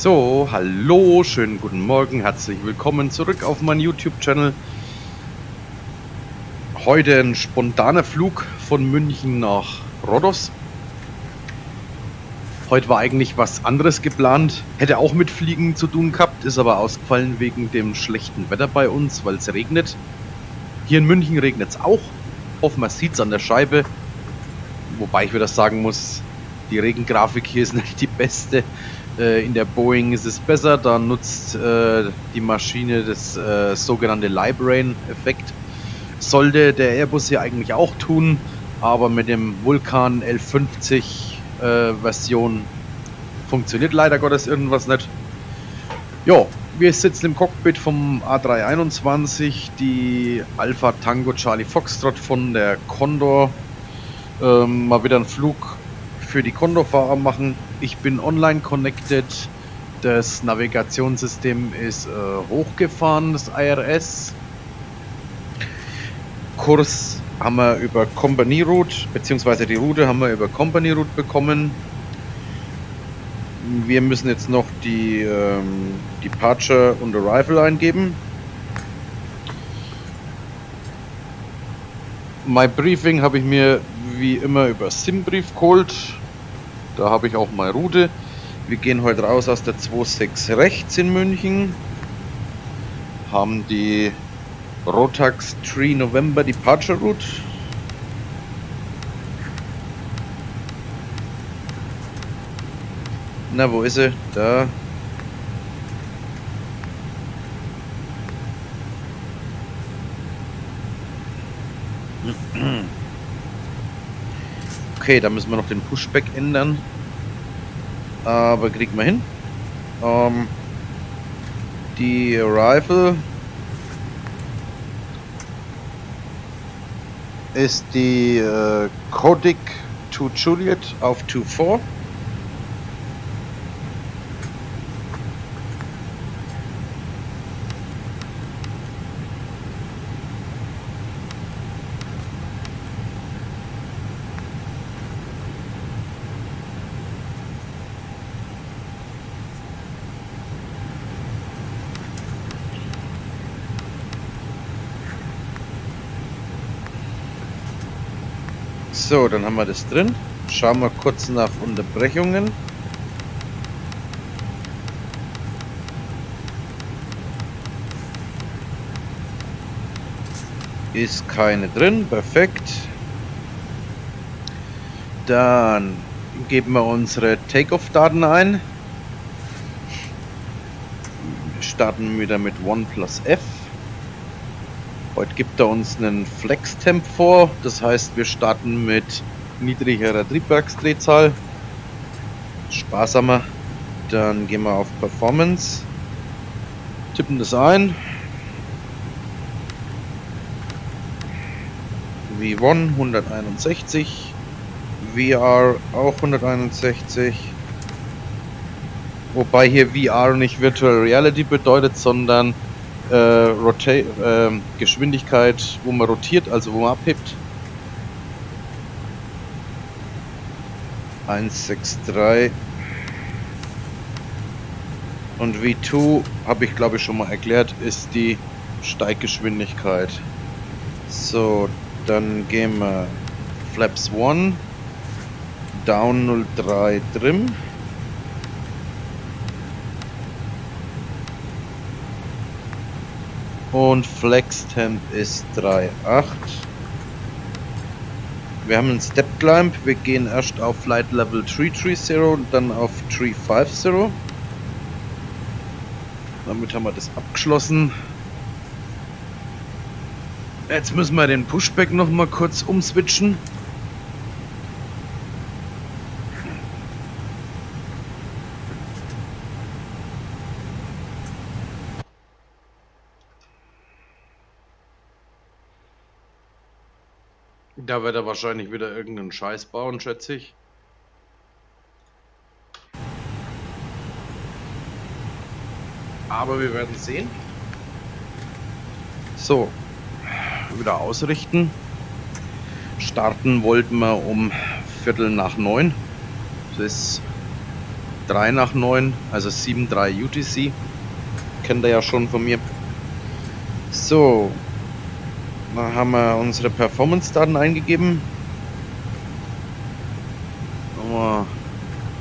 So, hallo, schönen guten Morgen, herzlich willkommen zurück auf meinem YouTube-Channel. Heute ein spontaner Flug von München nach Rhodos. Heute war eigentlich was anderes geplant, hätte auch mit Fliegen zu tun gehabt, ist aber ausgefallen wegen dem schlechten Wetter bei uns, weil es regnet. Hier in München regnet es auch, hoffe man sieht es an der Scheibe. Wobei ich wieder sagen muss, die Regengrafik hier ist nicht die beste. Äh, in der Boeing ist es besser, da nutzt äh, die Maschine das äh, sogenannte Librain-Effekt. Sollte der Airbus hier eigentlich auch tun, aber mit dem Vulkan L50 äh, funktioniert leider Gottes irgendwas nicht. Ja, wir sitzen im Cockpit vom A321, die Alpha Tango Charlie Foxtrot von der Condor. Ähm, mal wieder ein Flug für die Condor-Fahrer machen. Ich bin online connected. Das Navigationssystem ist äh, hochgefahren, das IRS. Kurs haben wir über Company Route, beziehungsweise die Route haben wir über Company Route bekommen. Wir müssen jetzt noch die ähm, Departure und Arrival eingeben. Mein Briefing habe ich mir wie immer über Simbrief geholt. Da habe ich auch mal Route. Wir gehen heute raus aus der 26 rechts in München. Haben die Rotax Tree November Departure Route. Na, wo ist sie? Da. Okay, da müssen wir noch den Pushback ändern. Aber kriegen wir hin. Ähm, die Rifle ist die äh, Codic to Juliet auf 2.4. So, dann haben wir das drin. Schauen wir kurz nach Unterbrechungen. Ist keine drin, perfekt. Dann geben wir unsere Takeoff-Daten ein. Wir starten wieder mit OnePlus F. Heute gibt er uns einen Flex-Temp vor, das heißt wir starten mit niedrigerer Triebwerksdrehzahl. Sparsamer. Dann gehen wir auf Performance, tippen das ein. V1 161, VR auch 161. Wobei hier VR nicht Virtual Reality bedeutet, sondern äh, äh, Geschwindigkeit, wo man rotiert, also wo man abhebt. 163 und V2 habe ich glaube ich schon mal erklärt, ist die Steiggeschwindigkeit. So, dann gehen wir Flaps 1, Down 03 Trim. Und Flex Temp ist 3,8. Wir haben einen Step Climb. Wir gehen erst auf Flight Level 330 und dann auf 350. Damit haben wir das abgeschlossen. Jetzt müssen wir den Pushback noch mal kurz umswitchen. Da wird er wahrscheinlich wieder irgendeinen Scheiß bauen, schätze ich. Aber wir werden sehen. So, wieder ausrichten. Starten wollten wir um Viertel nach neun. Das ist 3 nach 9, also 7.3 UTC. Kennt ihr ja schon von mir. So, da haben wir unsere Performance-Daten eingegeben.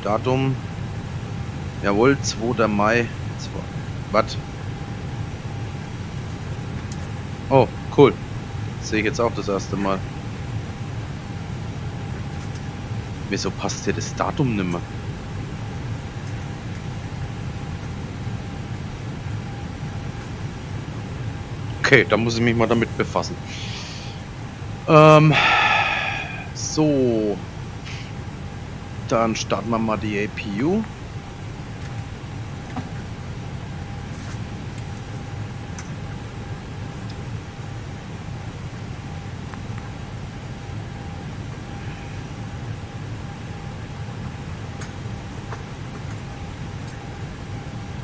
Datum. Jawohl, 2. Mai. Was? Oh, cool. Sehe ich jetzt auch das erste Mal. Wieso passt hier das Datum nimmer? Okay, da muss ich mich mal damit befassen. Ähm, so. Dann starten wir mal die APU.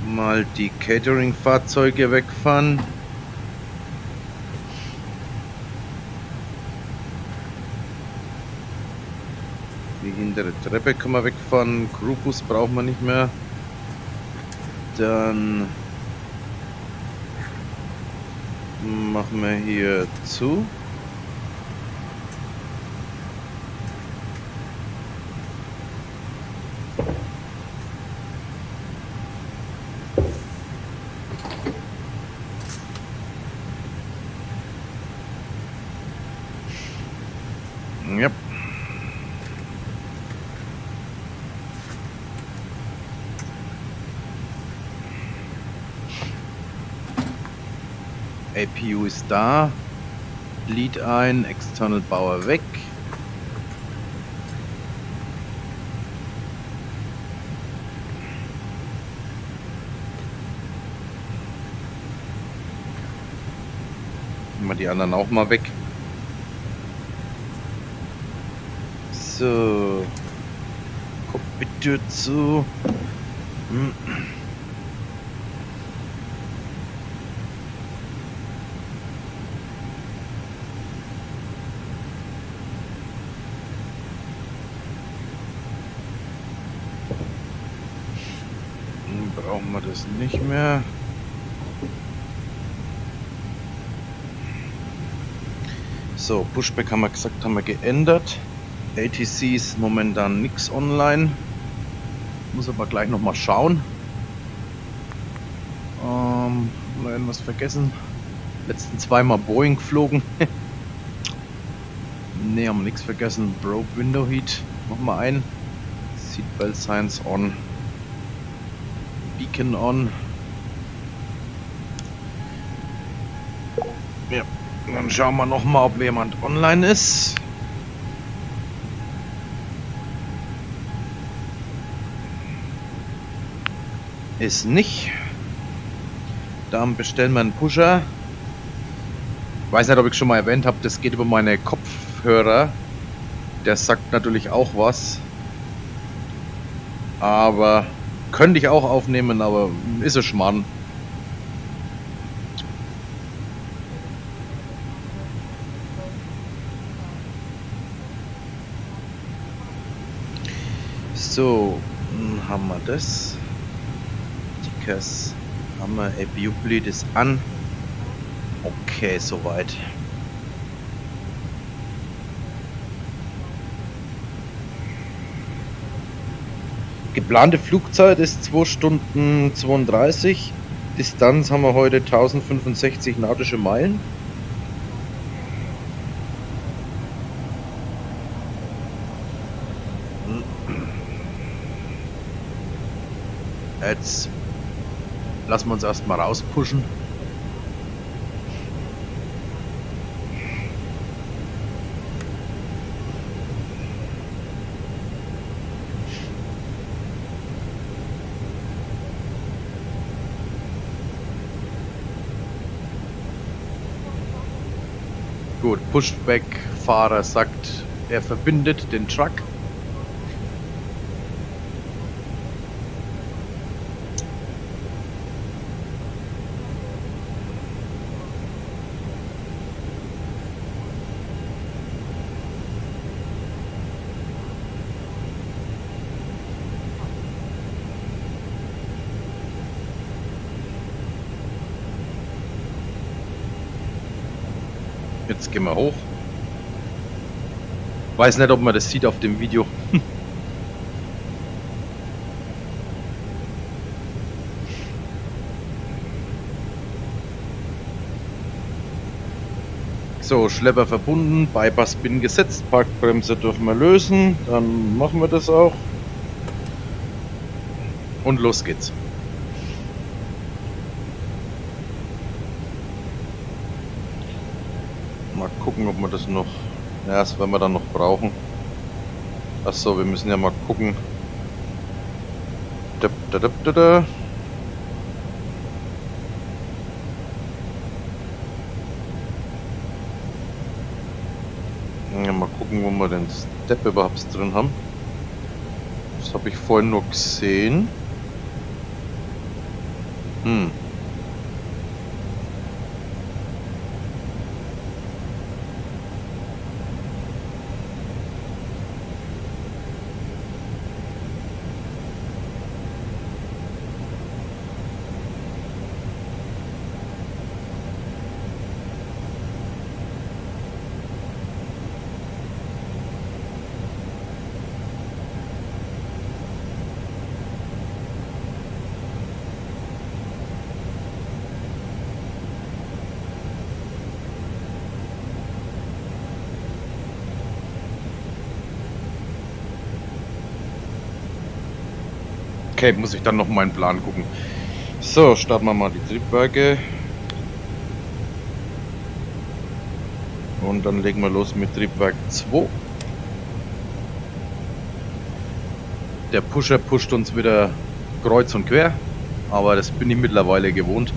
Mal die Catering-Fahrzeuge wegfahren. Hintere Treppe können wir wegfahren. Crewbus brauchen wir nicht mehr. Dann machen wir hier zu. APU ist da. Lead ein, External Bauer weg. Wir die anderen auch mal weg. So. Cockpit-Tür zu. Hm. brauchen wir das nicht mehr. So, Pushback haben wir gesagt, haben wir geändert. ATC ist momentan nichts online. Muss aber gleich noch mal schauen. Ähm, haben wir irgendwas vergessen? Letzten zweimal Boeing geflogen. ne, haben nichts vergessen. Broke Window Heat. Wir ein. Seatbelt Signs on. Beacon on. Ja, dann schauen wir noch mal, ob jemand online ist. Ist nicht. Dann bestellen wir einen Pusher. Ich weiß nicht, ob ich schon mal erwähnt habe, das geht über meine Kopfhörer. Der sagt natürlich auch was. Aber könnte ich auch aufnehmen, aber ist es Schmarrn. So, haben wir das. Tickers haben wir. Abubleed ist an. Okay, soweit. Geplante Flugzeit ist 2 Stunden 32. Distanz haben wir heute 1065 nautische Meilen. Jetzt lassen wir uns erstmal rauspushen. Gut, Pushback-Fahrer sagt, er verbindet den Truck. Jetzt gehen wir hoch. Weiß nicht, ob man das sieht auf dem Video. So, Schlepper verbunden, Bypass-Bin gesetzt, Parkbremse dürfen wir lösen, dann machen wir das auch. Und los geht's. Mal gucken, ob wir das noch... Ja, das werden wir dann noch brauchen. Achso, wir müssen ja mal gucken. Da, da, da. Ja, mal gucken, wo wir den Step überhaupt drin haben. Das habe ich vorhin nur gesehen. Hm. Okay, muss ich dann noch meinen Plan gucken. So, starten wir mal die Triebwerke. Und dann legen wir los mit Triebwerk 2. Der Pusher pusht uns wieder kreuz und quer, aber das bin ich mittlerweile gewohnt.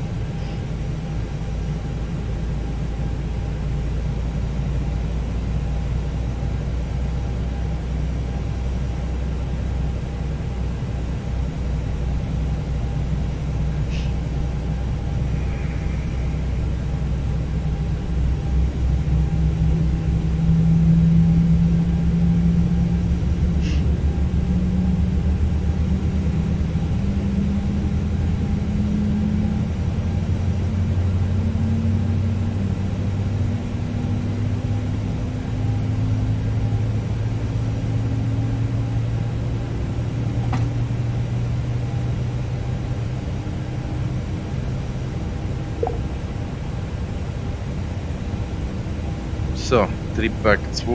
So,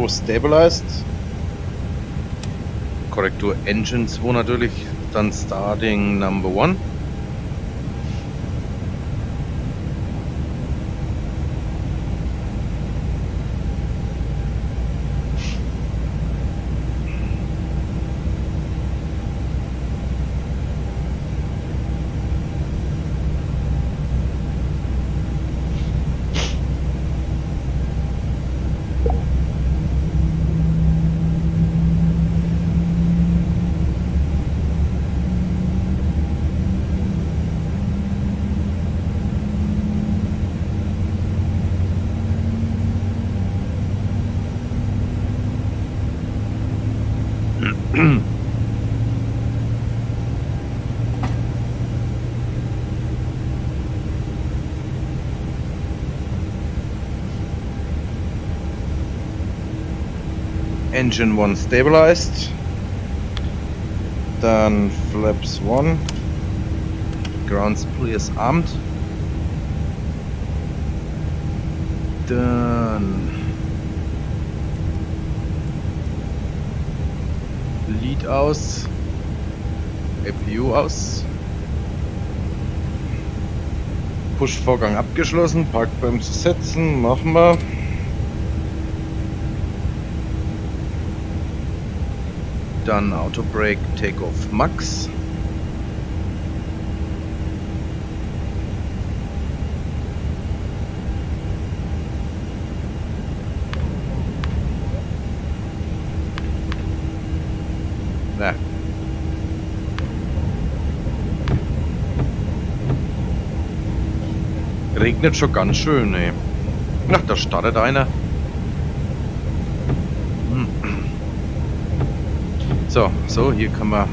Triebwerk 2 stabilized. Korrektur Engine 2 natürlich. Dann Starting Number 1. Engine 1 stabilized. Dann Flaps 1. Ground Spliers armed. Dann Lead aus. APU aus. Push-Vorgang abgeschlossen. Parkbremse setzen. Machen wir. Dann Auto Brake Takeoff Max. Na. Regnet schon ganz schön, ey. Ach, da startet einer. So, so, hier kann man...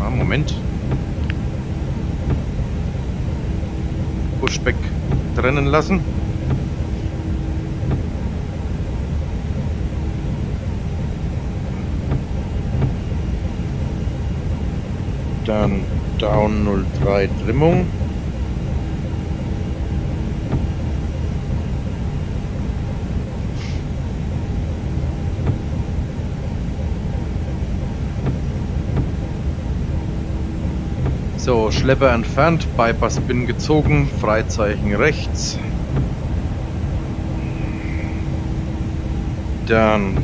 Ah, Moment. Pushback trennen lassen. Dann Down 03 Trimmung. So, Schlepper entfernt, Bypass bin gezogen, Freizeichen rechts. Dann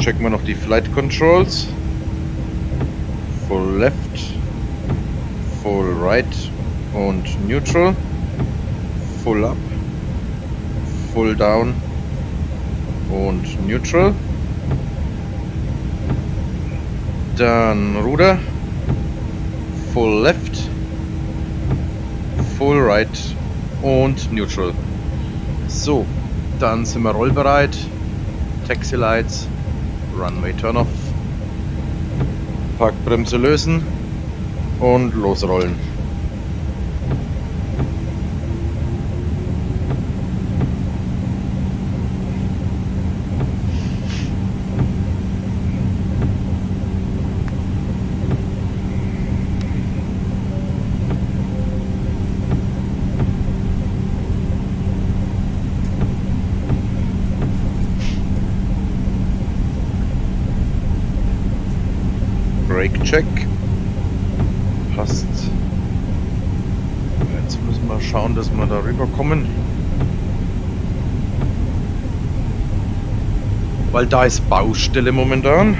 checken wir noch die Flight Controls. Full left, full right und neutral. Full up, full down und neutral. Dann Ruder full left, full right und neutral. So, dann sind wir rollbereit. Taxi Lights, Runway Turn-Off, Parkbremse lösen und losrollen. Brake Check. Passt. Jetzt müssen wir schauen, dass rüberkommen. Weil da ist Baustelle momentan.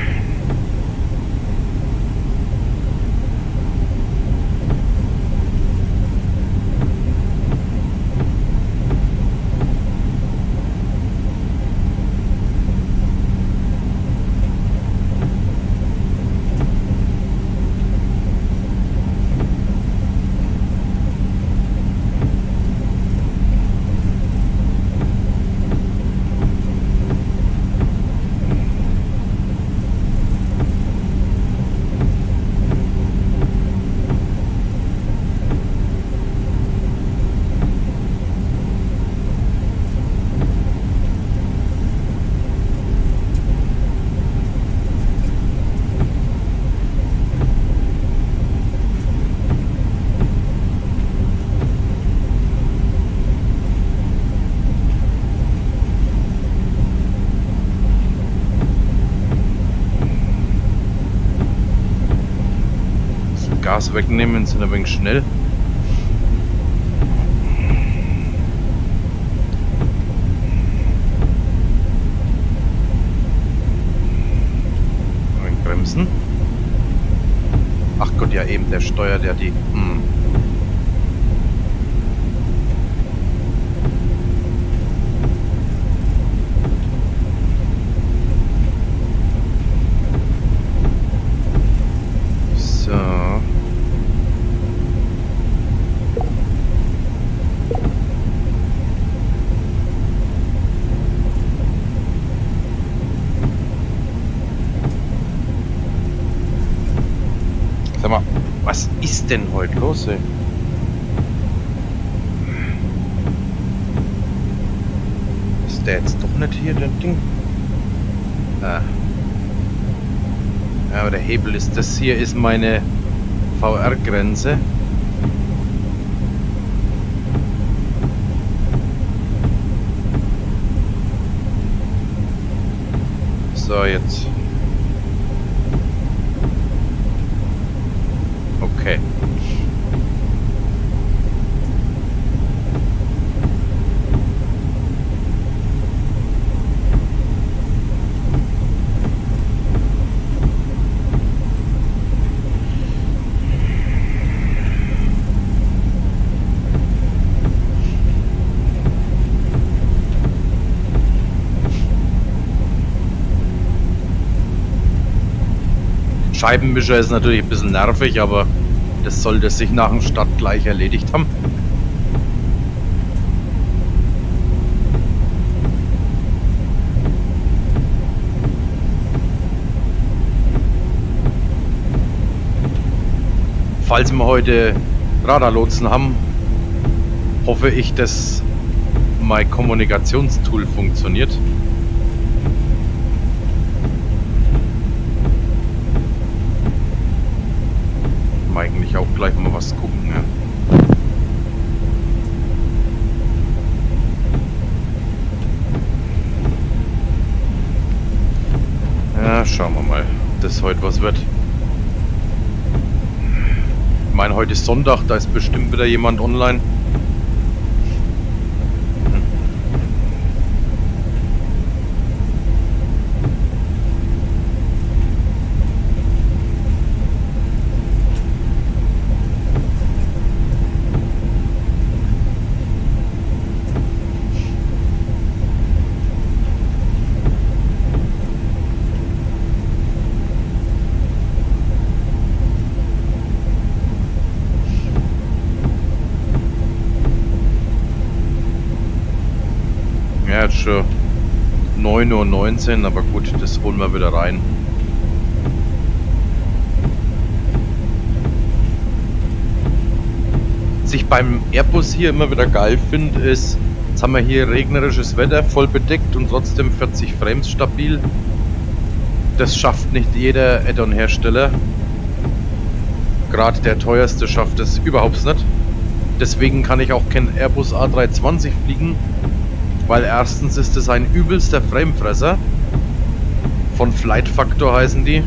Gas wegnehmen, sind ein wenig schnell. Ein bremsen. Ach Gott, ja eben, der steuert ja die... Hm. So. Sag mal, was denn heute los, ey? Ist der jetzt doch nicht hier, der Ding? Ah. Ja, aber der Hebel ist, das hier ist meine VR-Grenze. So, jetzt. Okay. Scheibenwischer ist natürlich ein bisschen nervig, aber das sollte sich nach dem Start gleich erledigt haben. Falls wir heute Radarlotsen haben, hoffe ich, dass mein Kommunikationstool funktioniert. Eigentlich auch gleich mal was gucken. Ja. Ja, schauen wir mal, ob das heute was wird. Ich meine, heute ist Sonntag, da ist bestimmt wieder jemand online. Ja, jetzt schon 9.19 Uhr, aber gut, das holen wir wieder rein. Was ich beim Airbus hier immer wieder geil finde, ist, jetzt haben wir hier regnerisches Wetter, voll bedeckt und trotzdem 40 Frames stabil. Das schafft nicht jeder Add-on-Hersteller. Gerade der teuerste schafft es überhaupt nicht. Deswegen kann ich auch kein Airbus A320 fliegen, weil erstens ist es ein übelster Framefresser. Von Flight Factor heißen die.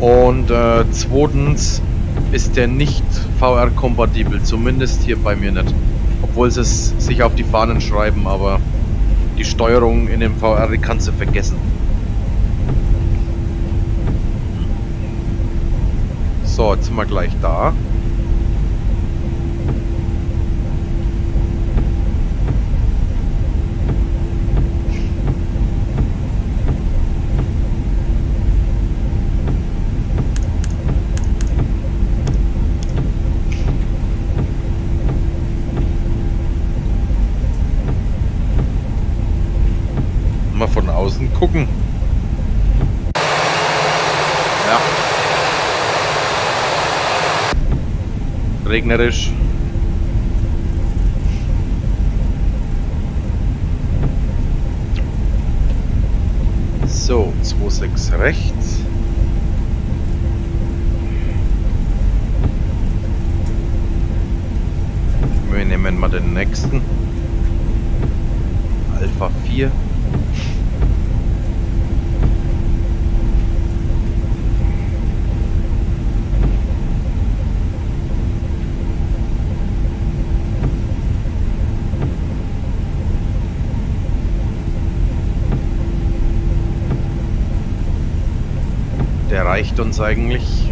Und äh, zweitens ist der nicht VR-kompatibel, zumindest hier bei mir nicht. Obwohl sie es sich auf die Fahnen schreiben, aber die Steuerung in dem VR kannst du vergessen. So, jetzt sind wir gleich da. Mal von außen gucken. Ja. Regnerisch. So, 2,6 rechts. Wir nehmen mal den nächsten. Alpha 4. Der reicht uns eigentlich.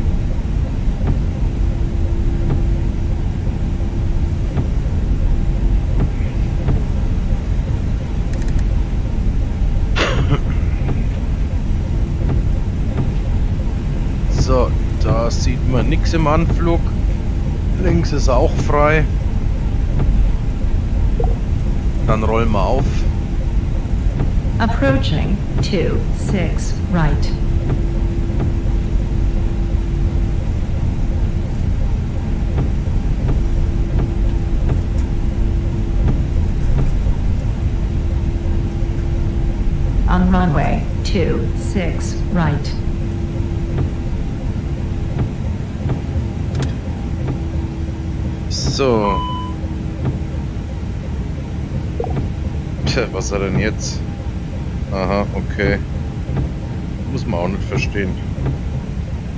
So, da sieht man nichts im Anflug. Links ist auch frei. Dann rollen wir auf. Approaching 2-6 right. On runway 2-6 right. So. Tja, was er denn jetzt? Aha, okay. Muss man auch nicht verstehen.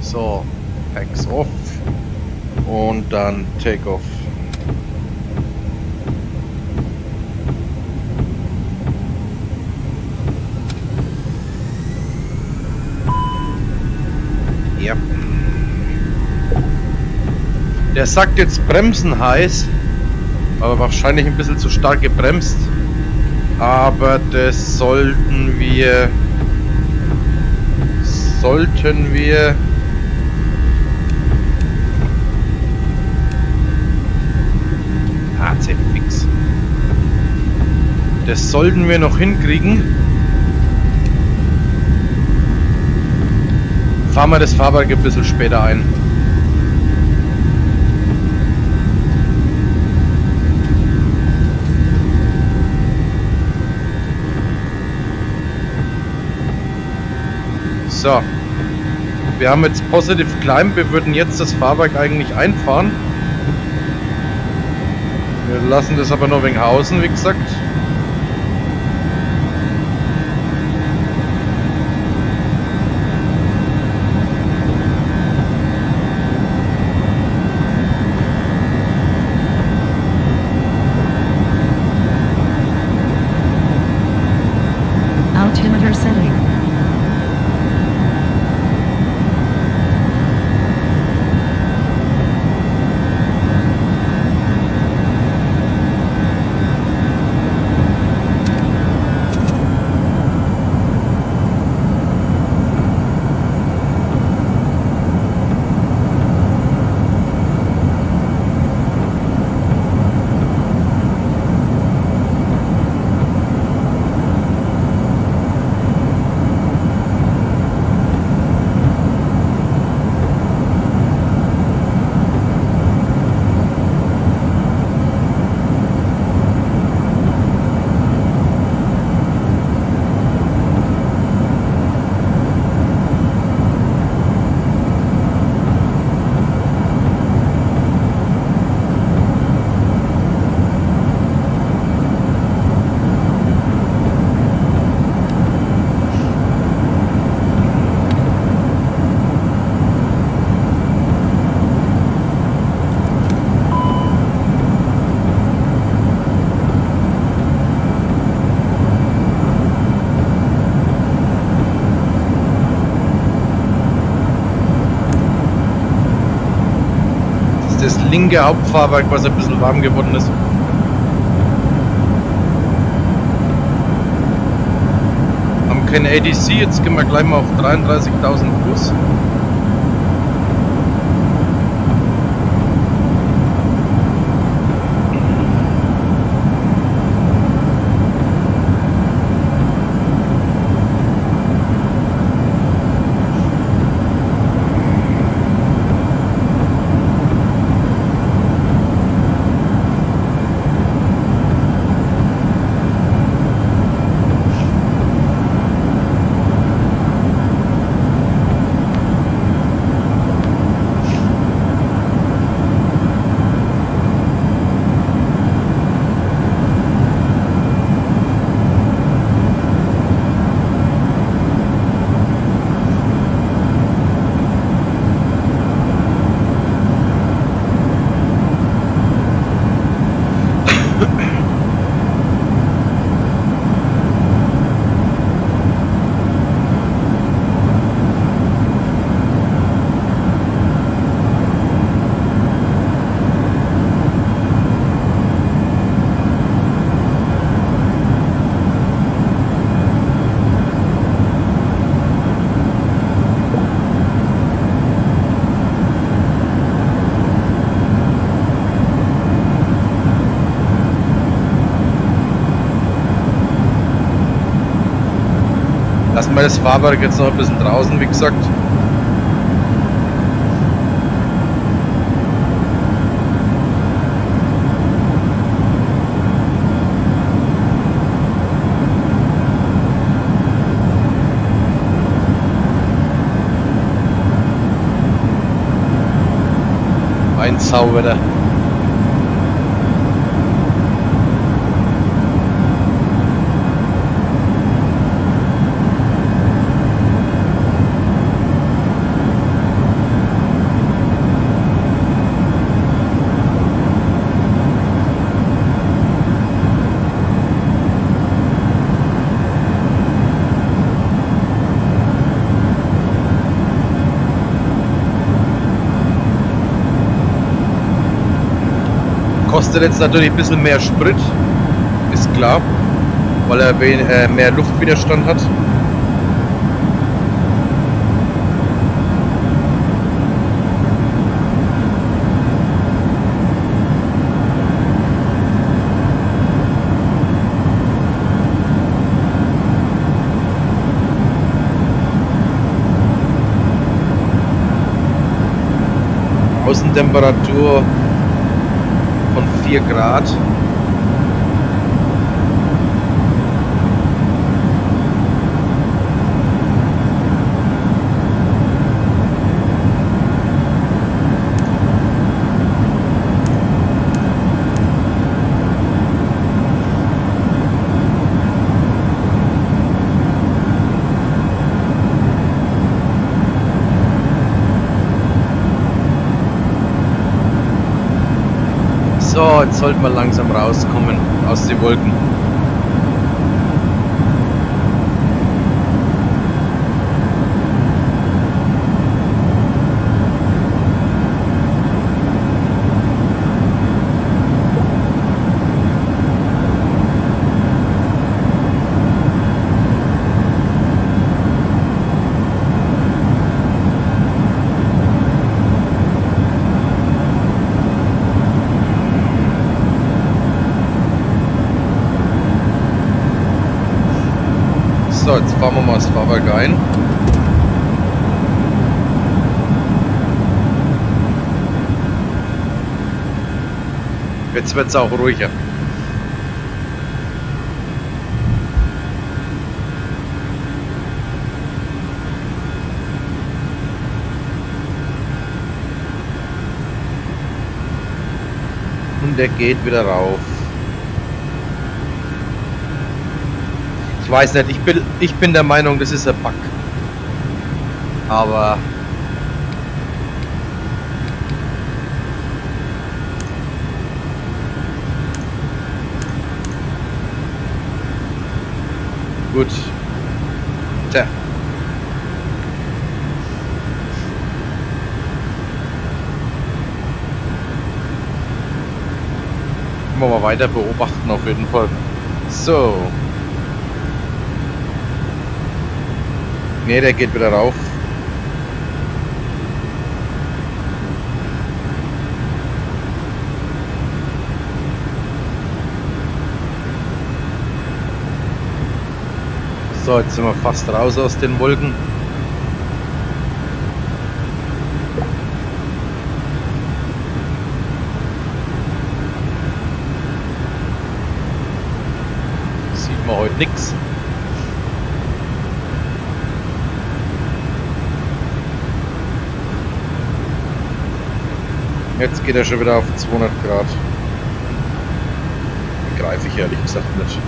So, Packs off. Und dann Take off. Der sagt jetzt Bremsen heiß, aber wahrscheinlich ein bisschen zu stark gebremst. Aber das sollten wir. Sollten wir. HC fix. Das sollten wir noch hinkriegen. Fahren wir das Fahrwerk ein bisschen später ein. So. Wir haben jetzt Positive Climb, wir würden jetzt das Fahrwerk eigentlich einfahren. Wir lassen das aber nur wegen Hausen, wie gesagt. Altimeter setting. Das ist das linke Hauptfahrwerk, was ein bisschen warm geworden ist. Haben kein ADC, jetzt gehen wir gleich mal auf 33.000 Fuß. Lassen wir das Fahrwerk jetzt noch ein bisschen draußen, wie gesagt. Ein Sauwetter. Kostet jetzt natürlich ein bisschen mehr Sprit, ist klar, weil er äh, mehr Luftwiderstand hat. Außentemperatur 4 Grad. So, jetzt sollten wir langsam rauskommen aus den Wolken. So, jetzt fahren wir mal das Fahrwerk ein. Jetzt wird es auch ruhiger. Und der geht wieder rauf. Ich weiß nicht, ich bin, ich bin der Meinung, das ist ein Bug. Aber gut. Tja. Können wir mal weiter beobachten auf jeden Fall. So. Ne, der geht wieder rauf. So, jetzt sind wir fast raus aus den Wolken. Sieht man heute nichts. Jetzt geht er schon wieder auf 200 Grad. Begreife ich ehrlich gesagt nicht.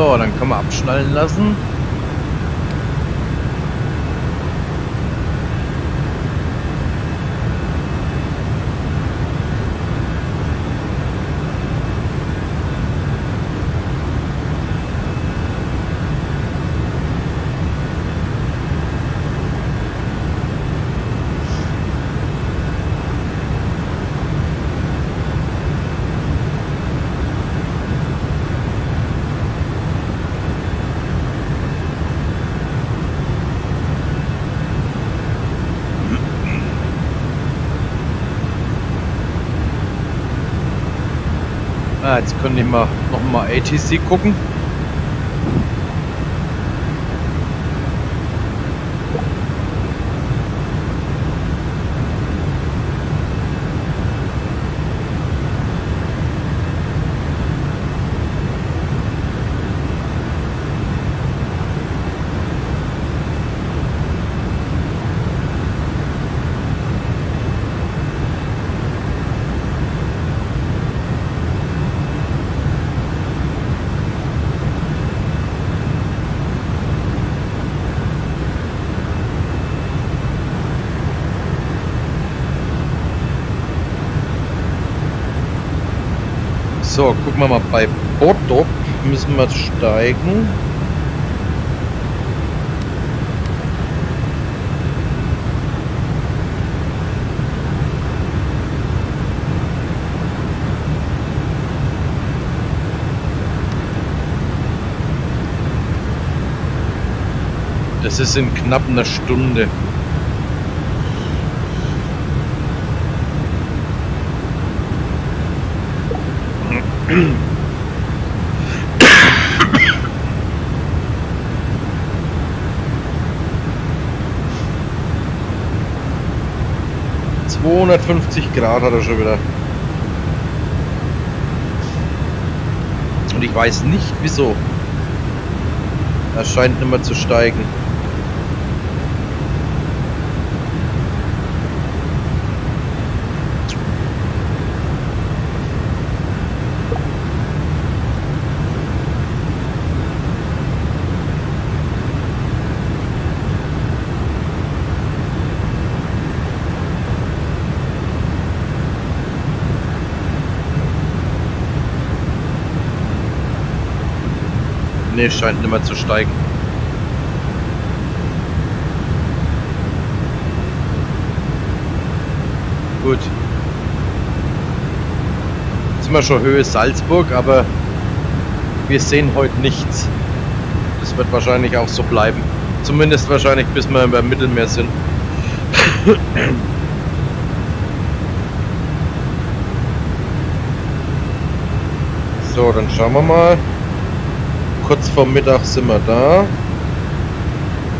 So, dann können wir abschnallen lassen. Ah, jetzt können wir mal noch mal ATC gucken. Gucken wir mal bei Bordop müssen wir steigen. Das ist in knapp einer Stunde. Zweihundertfünfzig Grad hat er schon wieder. Und ich weiß nicht wieso. Er scheint nicht zu steigen. Ne, scheint nicht mehr zu steigen. Gut. Jetzt sind wir schon Höhe Salzburg, aber wir sehen heute nichts. Das wird wahrscheinlich auch so bleiben. Zumindest wahrscheinlich bis wir beim Mittelmeer sind. so, dann schauen wir mal kurz vor Mittag sind wir da.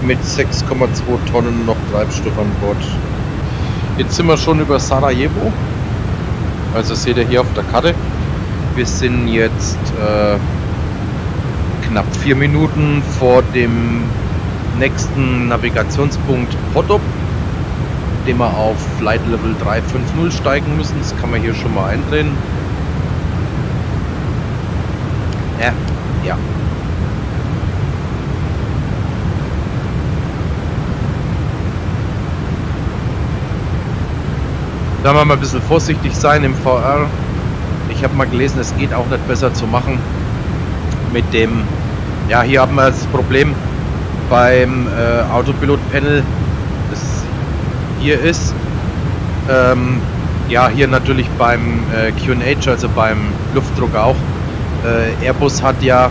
Mit 6,2 Tonnen noch Treibstoff an Bord. Jetzt sind wir schon über Sarajevo. Also seht ihr hier auf der Karte. Wir sind jetzt äh, knapp vier Minuten vor dem nächsten Navigationspunkt Potop, den wir auf Flight Level 350 steigen müssen. Das kann man hier schon mal eindrehen. Ja, ja, Da wir mal ein bisschen vorsichtig sein im VR. Ich habe mal gelesen, es geht auch nicht besser zu machen mit dem, ja hier haben wir das Problem beim äh, Autopilot-Panel, das hier ist. Ähm, ja, hier natürlich beim äh, QH, also beim Luftdruck auch. Äh, Airbus hat ja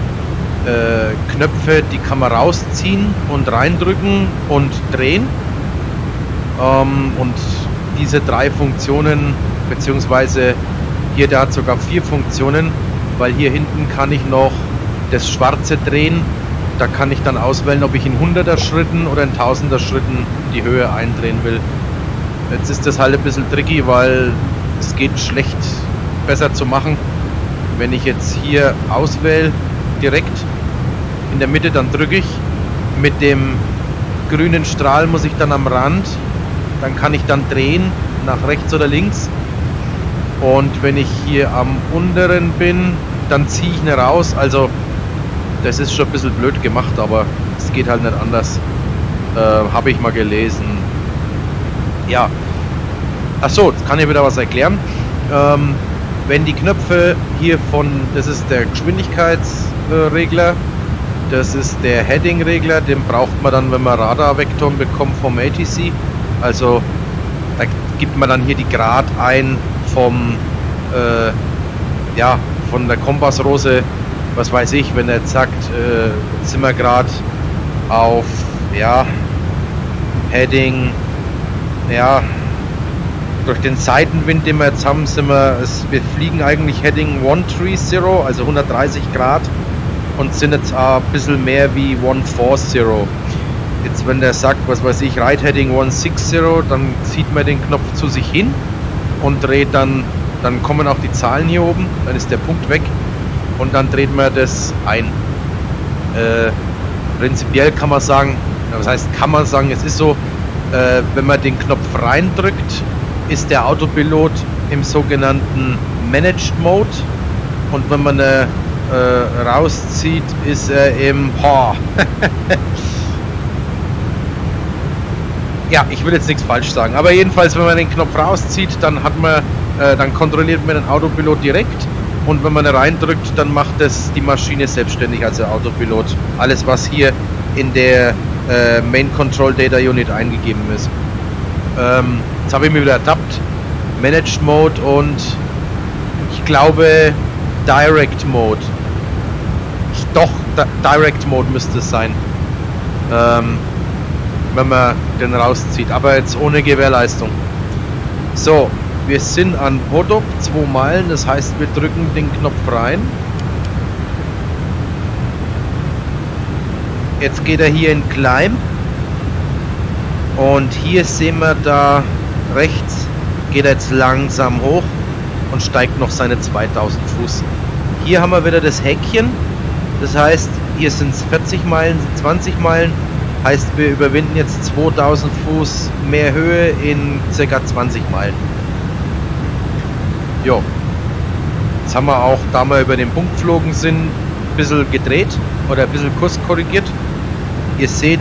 äh, Knöpfe, die kann man rausziehen und reindrücken und drehen. Ähm, und diese drei Funktionen, beziehungsweise hier der hat sogar vier Funktionen, weil hier hinten kann ich noch das Schwarze drehen. Da kann ich dann auswählen, ob ich in 100er Schritten oder in 1000er Schritten die Höhe eindrehen will. Jetzt ist das halt ein bisschen tricky, weil es geht schlecht besser zu machen. Wenn ich jetzt hier auswähle, direkt in der Mitte, dann drücke ich. Mit dem grünen Strahl muss ich dann am Rand dann kann ich dann drehen nach rechts oder links. Und wenn ich hier am unteren bin, dann ziehe ich ihn raus. Also das ist schon ein bisschen blöd gemacht, aber es geht halt nicht anders. Äh, Habe ich mal gelesen. Ja. Achso, jetzt kann ich wieder was erklären. Ähm, wenn die Knöpfe hier von, das ist der Geschwindigkeitsregler, das ist der Heading-Regler, den braucht man dann, wenn man Radarvektoren bekommt vom ATC. Also da gibt man dann hier die Grad ein vom äh, ja von der Kompassrose, was weiß ich, wenn er jetzt sagt, äh, sind wir gerade auf ja Heading ja durch den Seitenwind, den wir jetzt haben, sind wir, es, wir fliegen eigentlich Heading 130, also 130 Grad und sind jetzt ein bisschen mehr wie 140. Jetzt, wenn der sagt, was weiß ich, Ride Heading 160, dann zieht man den Knopf zu sich hin und dreht dann, dann kommen auch die Zahlen hier oben, dann ist der Punkt weg und dann dreht man das ein. Äh, prinzipiell kann man sagen, was heißt kann man sagen, es ist so, äh, wenn man den Knopf reindrückt, ist der Autopilot im sogenannten Managed Mode und wenn man äh, rauszieht, ist er im oh, ja, ich will jetzt nichts falsch sagen, aber jedenfalls, wenn man den Knopf rauszieht, dann hat man, äh, dann kontrolliert man den Autopilot direkt und wenn man reindrückt, dann macht es die Maschine selbstständig, also Autopilot. Alles, was hier in der äh, Main Control Data Unit eingegeben ist. Ähm, jetzt habe ich mir wieder ertappt. Managed Mode und ich glaube Direct Mode. Doch, Direct Mode müsste es sein. Ähm, wenn man den rauszieht. Aber jetzt ohne Gewährleistung. So, wir sind an Podok, 2 Meilen, das heißt wir drücken den Knopf rein. Jetzt geht er hier in Climb. Und hier sehen wir da rechts, geht er jetzt langsam hoch und steigt noch seine 2000 Fuß. Hier haben wir wieder das Häkchen. Das heißt, hier sind es 40 Meilen, 20 Meilen. Heißt, wir überwinden jetzt 2000 Fuß mehr Höhe in ca. 20 Meilen. Jo. Jetzt haben wir auch, da wir über den Punkt geflogen sind, ein bisschen gedreht oder ein bisschen Kurs korrigiert. Ihr seht,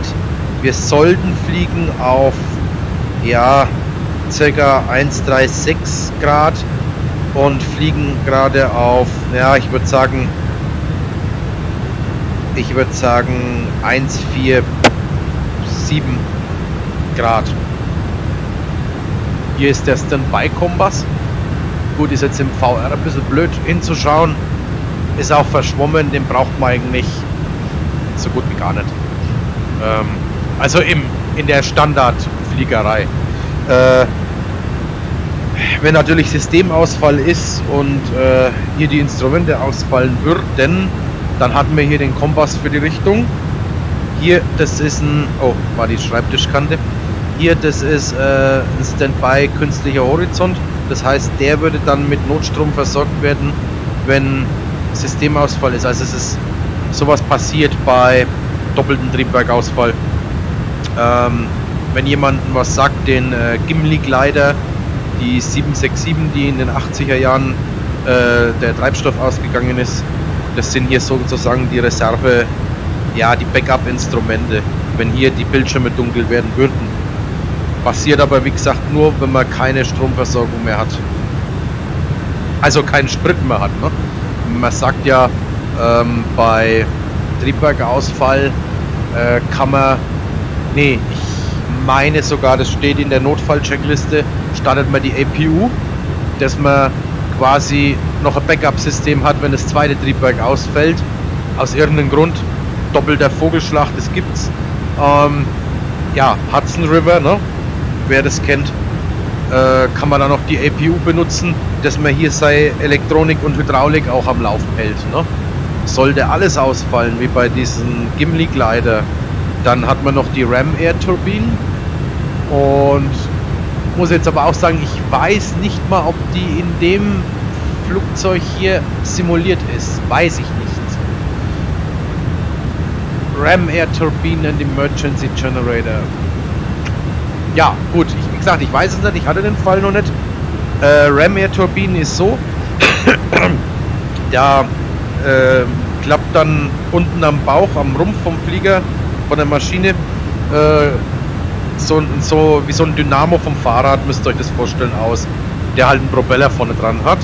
wir sollten fliegen auf ja ca. 136 Grad und fliegen gerade auf, ja, ich würde sagen, ich würde sagen 147 Grad. Hier ist der Standby-Kompass. Gut, ist jetzt im VR ein bisschen blöd hinzuschauen. Ist auch verschwommen, den braucht man eigentlich so gut wie gar nicht. Ähm, also im, in der Standardfliegerei. Äh, wenn natürlich Systemausfall ist und äh, hier die Instrumente ausfallen würden, dann hatten wir hier den Kompass für die Richtung. Hier, das ist ein, oh, war die Schreibtischkante. Hier, das ist äh, ein Standby künstlicher Horizont. Das heißt, der würde dann mit Notstrom versorgt werden, wenn Systemausfall ist. Also es ist sowas passiert bei doppelten Triebwerkausfall. Ähm, wenn jemandem was sagt, den äh, Gimli-Glider, die 767, die in den 80er Jahren äh, der Treibstoff ausgegangen ist, das sind hier sozusagen die Reserve, ja, die Backup-Instrumente, wenn hier die Bildschirme dunkel werden würden. Passiert aber wie gesagt nur, wenn man keine Stromversorgung mehr hat. Also keinen Sprit mehr hat. Ne? Man sagt ja, ähm, bei Triebwerkausfall äh, kann man, nee, ich meine sogar, das steht in der Notfallcheckliste, startet man die APU, dass man quasi noch ein Backup-System hat, wenn das zweite Triebwerk ausfällt. Aus irgendeinem Grund, doppelter Vogelschlag, das gibt's. Ähm, ja, Hudson River, ne? wer das kennt, äh, kann man dann noch die APU benutzen, dass man hier sei Elektronik und Hydraulik auch am Laufen hält. Ne? Sollte alles ausfallen, wie bei diesen Gimli-Glider, dann hat man noch die Ram-Air-Turbinen und muss jetzt aber auch sagen, ich weiß nicht mal, ob die in dem Flugzeug hier simuliert ist. Weiß ich nicht. Ram Air Turbine and Emergency Generator ja, gut, ich, wie gesagt, ich weiß es nicht, ich hatte den Fall noch nicht. Äh, Ram Air Turbinen ist so, da äh, klappt dann unten am Bauch, am Rumpf vom Flieger, von der Maschine, äh, so, so wie so ein Dynamo vom Fahrrad, müsst ihr euch das vorstellen, aus, der halt einen Propeller vorne dran hat.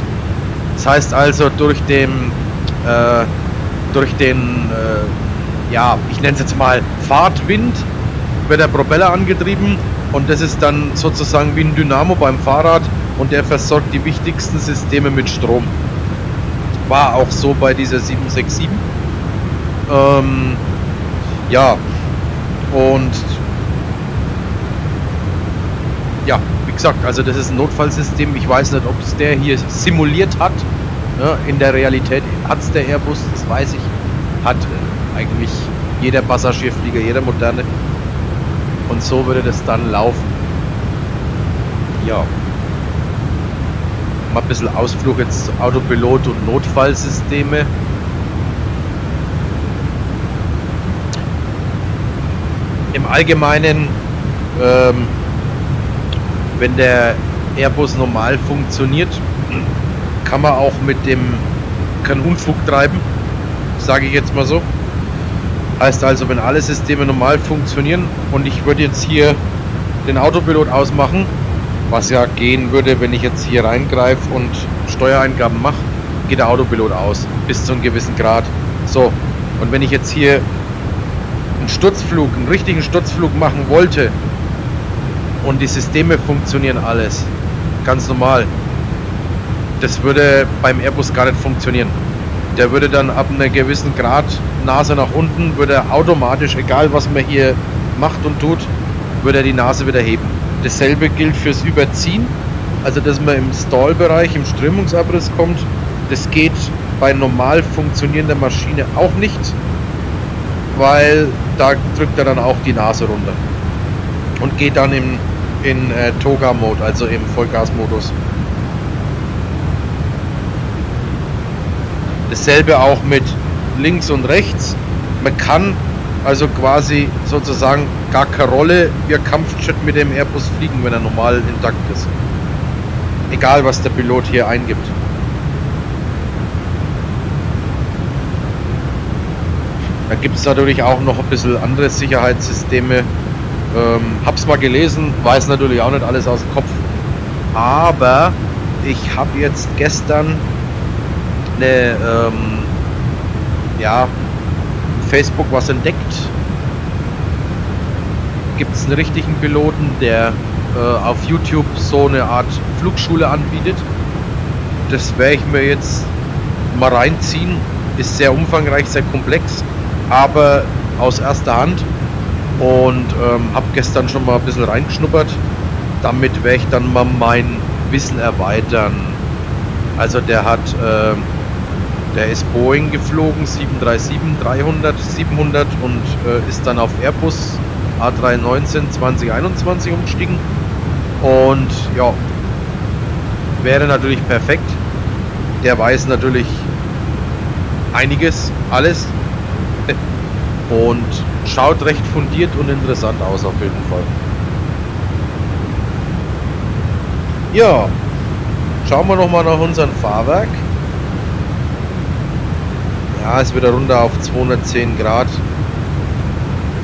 Das heißt also, durch den, äh, durch den, äh, ja, ich nenne es jetzt mal Fahrtwind, wird der Propeller angetrieben und das ist dann sozusagen wie ein Dynamo beim Fahrrad und der versorgt die wichtigsten Systeme mit Strom. War auch so bei dieser 767. Ähm, ja, und ja, wie gesagt, also das ist ein Notfallsystem. Ich weiß nicht, ob es der hier simuliert hat. Ja, in der Realität hat es der Airbus, das weiß ich, hat äh, eigentlich jeder Passagierflieger, jeder moderne. Und so würde das dann laufen. Ja. Mal ein bisschen Ausflug jetzt Autopilot und Notfallsysteme. Im Allgemeinen, ähm, wenn der Airbus normal funktioniert, kann man auch mit dem keinen Unfug treiben, sage ich jetzt mal so. Heißt also, wenn alle Systeme normal funktionieren und ich würde jetzt hier den Autopilot ausmachen, was ja gehen würde, wenn ich jetzt hier reingreife und Steuereingaben mache, geht der Autopilot aus, bis zu einem gewissen Grad. So, und wenn ich jetzt hier einen Sturzflug, einen richtigen Sturzflug machen wollte und die Systeme funktionieren alles, ganz normal, das würde beim Airbus gar nicht funktionieren. Der würde dann ab einem gewissen Grad Nase nach unten, würde automatisch, egal was man hier macht und tut, würde er die Nase wieder heben. Dasselbe gilt fürs Überziehen, also dass man im Stallbereich, im Strömungsabriss kommt. Das geht bei normal funktionierender Maschine auch nicht, weil da drückt er dann auch die Nase runter und geht dann im, in äh, Toga-Mode, also im Vollgasmodus. Dasselbe auch mit links und rechts. Man kann also quasi sozusagen gar keine Rolle wie ein Kampfjet mit dem Airbus fliegen, wenn er normal intakt ist. Egal was der Pilot hier eingibt. Da gibt es natürlich auch noch ein bisschen andere Sicherheitssysteme. Ähm, hab's mal gelesen, weiß natürlich auch nicht alles aus dem Kopf. Aber ich habe jetzt gestern eine, ähm, ja, Facebook was entdeckt. Gibt es einen richtigen Piloten, der äh, auf YouTube so eine Art Flugschule anbietet. Das werde ich mir jetzt mal reinziehen. Ist sehr umfangreich, sehr komplex aber aus erster Hand und ähm, habe gestern schon mal ein bisschen reingeschnuppert. Damit werde ich dann mal mein Wissen erweitern. Also der hat, äh, der ist Boeing geflogen, 737, 300, 700 und äh, ist dann auf Airbus A319 2021 umgestiegen. Und ja, wäre natürlich perfekt. Der weiß natürlich einiges, alles und schaut recht fundiert und interessant aus auf jeden Fall. Ja, schauen wir nochmal nach unserem Fahrwerk. Ja, ist wieder runter auf 210 Grad.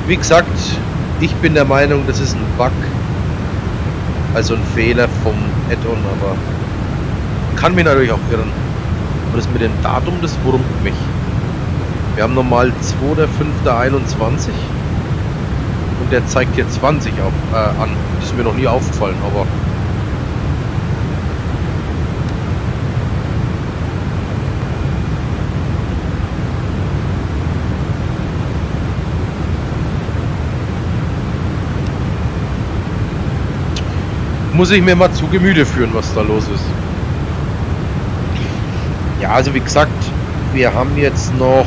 Wie gesagt, ich bin der Meinung, das ist ein Bug. Also ein Fehler vom Add-on, aber kann mich natürlich auch irren. Aber das mit dem Datum, das wurmt mich. Wir haben normal 2.5.21 und der zeigt hier 20 auf, äh, an. Das ist mir noch nie aufgefallen, aber muss ich mir mal zu Gemüte führen, was da los ist. Ja, also wie gesagt, wir haben jetzt noch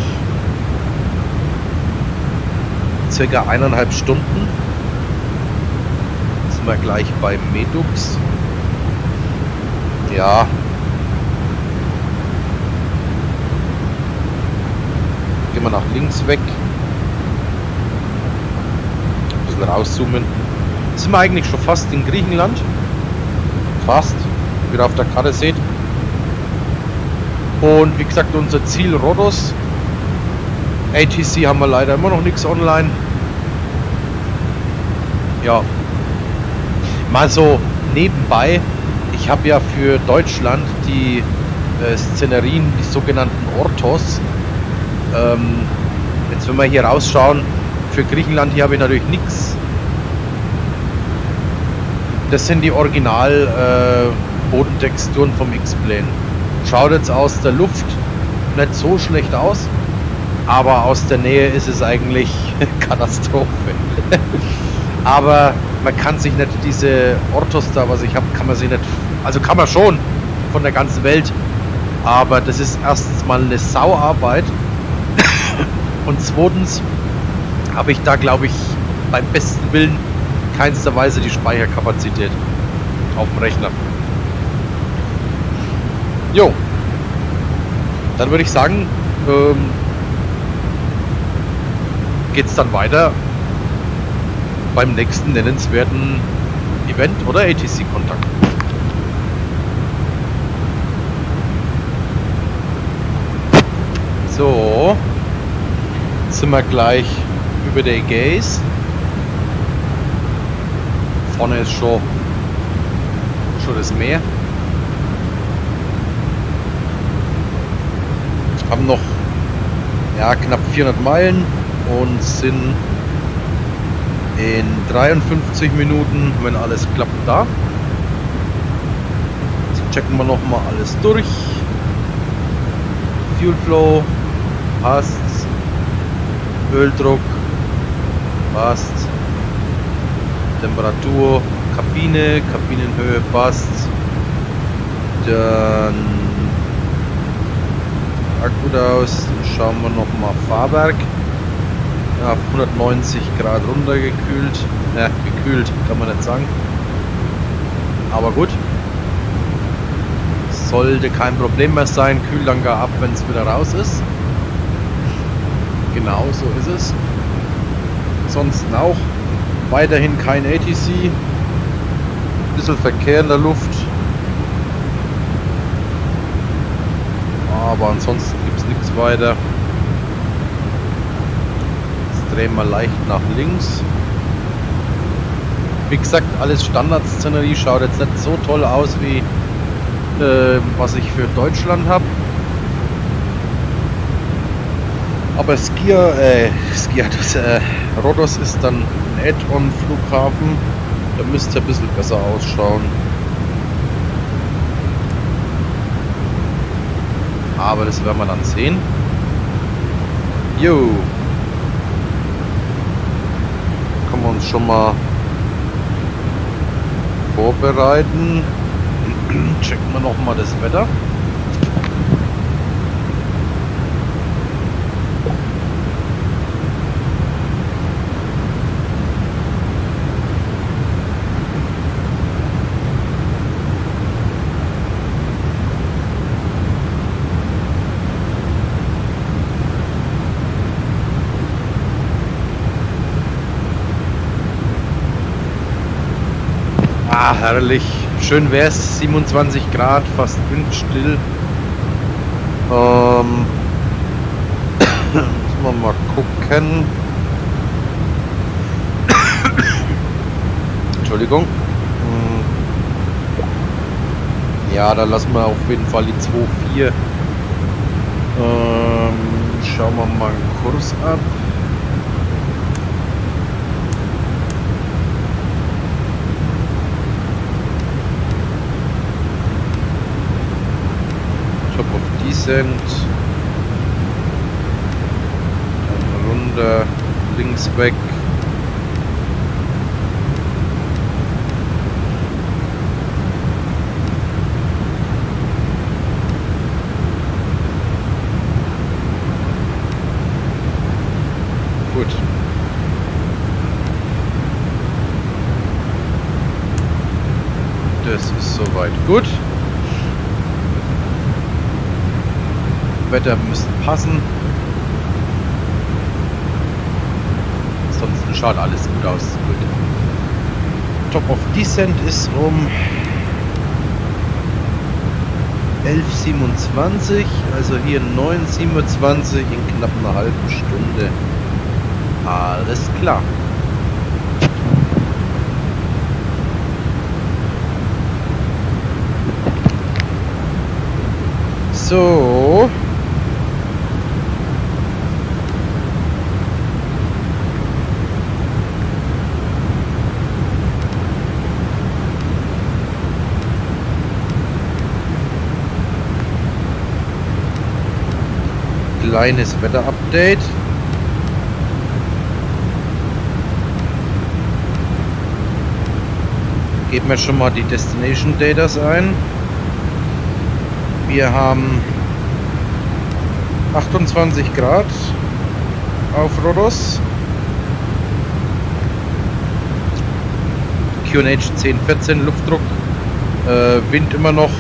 circa eineinhalb Stunden. Jetzt sind wir gleich bei Medux. Ja. Gehen wir nach links weg. Ein bisschen rauszoomen. Sind wir eigentlich schon fast in Griechenland. Fast. Wie ihr auf der Karte seht. Und wie gesagt, unser Ziel Rhodos. ATC haben wir leider immer noch nichts online ja, mal so nebenbei, ich habe ja für Deutschland die äh, Szenerien, die sogenannten Ortos. Ähm, jetzt wenn wir hier rausschauen, für Griechenland hier habe ich natürlich nichts. Das sind die Original äh, Bodentexturen vom X-Plane. Schaut jetzt aus der Luft nicht so schlecht aus, aber aus der Nähe ist es eigentlich Katastrophe. aber man kann sich nicht diese Ortos da, was ich habe, kann man sich nicht, also kann man schon von der ganzen Welt, aber das ist erstens mal eine Sauarbeit und zweitens habe ich da, glaube ich, beim besten Willen keinster Weise die Speicherkapazität auf dem Rechner. Jo, dann würde ich sagen, ähm, geht es dann weiter beim nächsten nennenswerten Event oder ATC-Kontakt. So, sind wir gleich über der Ägäis. Vorne ist schon, schon das Meer. haben noch ja, knapp 400 Meilen und sind in 53 Minuten, wenn alles klappt, da. Jetzt checken wir noch mal alles durch. Fuel Flow passt. Öldruck passt. Temperatur, Kabine, Kabinenhöhe passt. Dann Akku aus. Dann schauen wir noch mal Fahrwerk. Ja, 190 Grad runtergekühlt. Ja, gekühlt kann man nicht sagen. Aber gut. Sollte kein Problem mehr sein. Kühlt dann gar ab, wenn es wieder raus ist. Genau so ist es. Ansonsten auch weiterhin kein ATC. Bisschen Verkehr in der Luft. Aber ansonsten gibt es nichts weiter. Jetzt drehen wir leicht nach links. Wie gesagt, alles Standardszenerie schaut jetzt nicht so toll aus wie äh, was ich für Deutschland habe. Aber Skia, äh, Skia, das, äh, Rhodos ist dann ein Add-on-Flughafen. Da müsste ein bisschen besser ausschauen. Aber das werden wir dann sehen. Jo. Können wir uns schon mal vorbereiten. Checken wir noch mal das Wetter. Herrlich. Schön wär's. 27 Grad, fast windstill. Ähm, müssen wir mal gucken. Entschuldigung. Hm. Ja, da lassen wir auf jeden Fall die 2-4. Ähm, schauen wir mal einen Kurs ab. Top Descent. Dann links weg. Gut. Das ist soweit gut. Wetter müsste passen. Ansonsten schaut alles gut aus. Gut. Top of Descent ist um 11.27, also hier 9.27 in knapp einer halben Stunde. Alles klar. So. Kleines Wetterupdate. Geben wir schon mal die Destination Datas ein. Wir haben 28 Grad auf Rhodos. QNH 1014 Luftdruck. Äh, Wind immer noch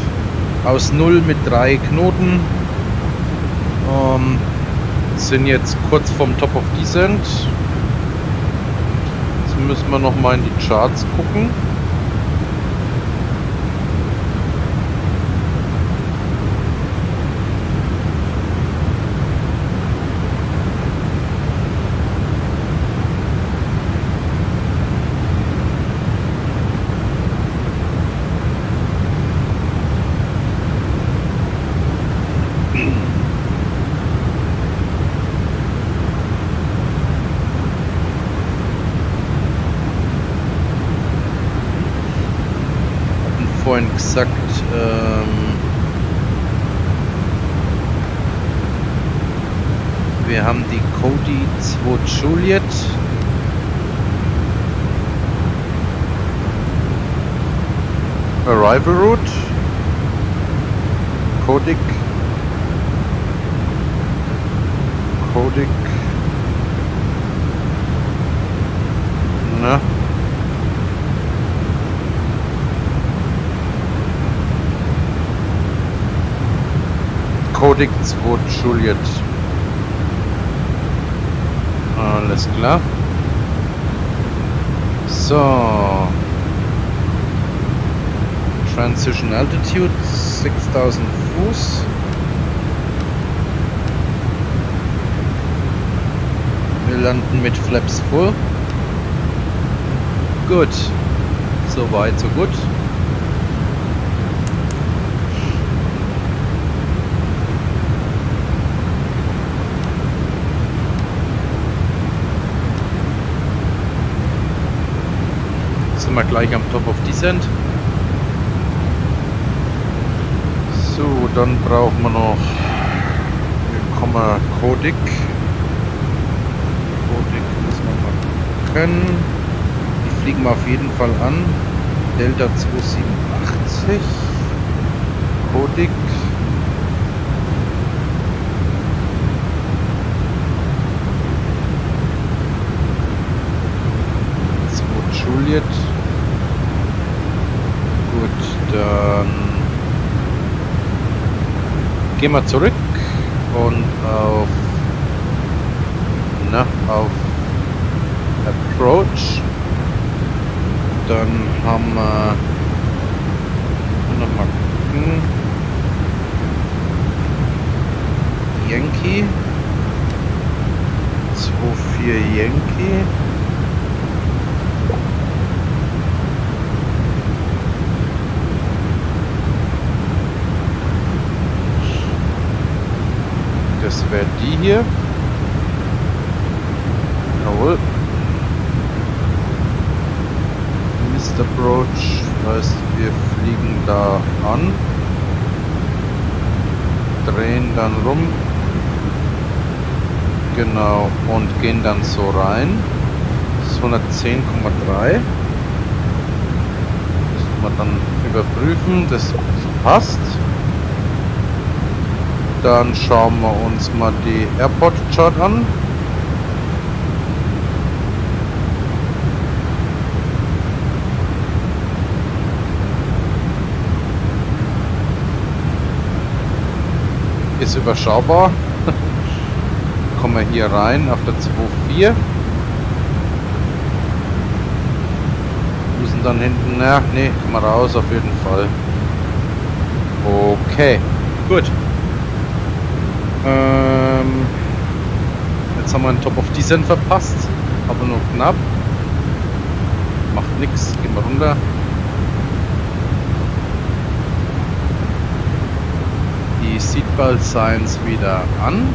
aus 0 mit 3 Knoten. Ähm, sind jetzt kurz vom Top of Descent. Jetzt müssen wir noch mal in die Charts gucken. 2 Juliet. Arrival Route. Codic. Codic. Na? Codic 2 Juliet. Alles klar. So. Transition Altitude 6000 Fuß. Wir landen mit Flaps voll. Gut. So weit, so gut. Sind wir gleich am Top of Descent. So, dann brauchen wir noch Komma Codic. Codic müssen wir mal können. Die fliegen wir auf jeden Fall an. Delta 287. Codic. Juliet. Dann gehen wir zurück und auf na, auf Approach. Dann haben wir nochmal gucken. Yankee. 2-4 Yankee. Das wäre die hier. Jawohl. Mr. Broach heißt, wir fliegen da an. Drehen dann rum. Genau. Und gehen dann so rein. Das ist 110,3. Müssen wir dann überprüfen. Das passt. Dann schauen wir uns mal die Airport Chart an. Ist überschaubar. Kommen wir hier rein auf der 2.4. Müssen dann hinten, na, nee, kommen wir raus auf jeden Fall. Okay, gut. Ähm, jetzt haben wir einen Top of Descent verpasst, aber nur knapp. Macht nichts, gehen wir runter. Die Seatbelt Signs wieder an.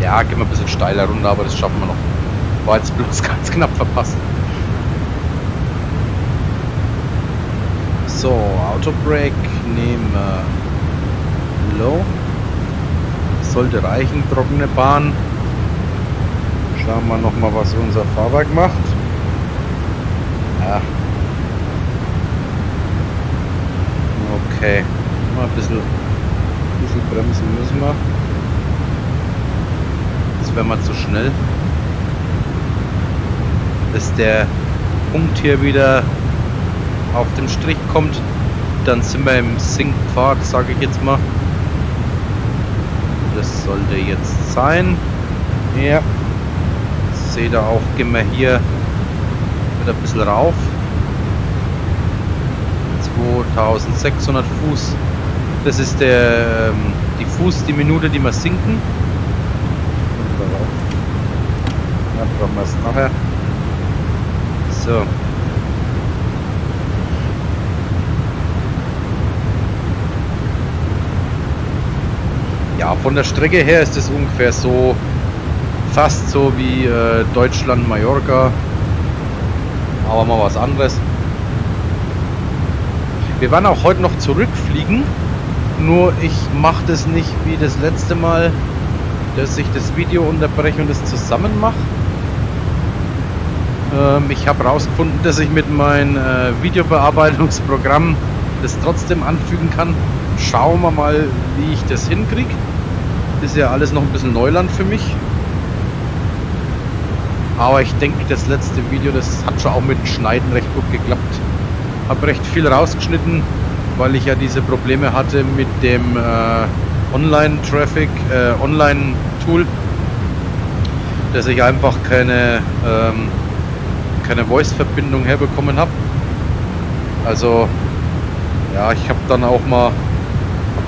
Ja, gehen wir ein bisschen steiler runter, aber das schaffen wir noch. War jetzt bloß ganz knapp verpasst. So, Autobrake nehmen wir Low. Sollte reichen, trockene Bahn. Schauen wir noch mal, was unser Fahrwerk macht. Ja. Okay. Mal ein bisschen, ein bisschen bremsen müssen wir. Jetzt wären wir zu schnell. Bis der Punkt hier wieder auf den Strich kommt, dann sind wir im Sinkpfad, sage ich jetzt mal. Das sollte jetzt sein. Ja. Seht ihr auch, gehen wir hier wieder ein bisschen rauf. 2600 Fuß. Das ist der, ähm, die Fuß die Minute, die wir sinken. Ja, brauchen wir es nachher. So. Von der Strecke her ist es ungefähr so, fast so wie äh, Deutschland-Mallorca, aber mal was anderes. Wir werden auch heute noch zurückfliegen, nur ich mache das nicht wie das letzte Mal, dass ich das Video unterbreche und es zusammen mache. Ähm, ich habe herausgefunden, dass ich mit meinem äh, Videobearbeitungsprogramm das trotzdem anfügen kann. Schauen wir mal, wie ich das hinkriege. Ist ja alles noch ein bisschen Neuland für mich. Aber ich denke, das letzte Video, das hat schon auch mit Schneiden recht gut geklappt. Habe recht viel rausgeschnitten, weil ich ja diese Probleme hatte mit dem äh, Online-Traffic, äh, Online-Tool, dass ich einfach keine, ähm, keine Voice-Verbindung herbekommen habe. Also, ja, ich habe dann auch mal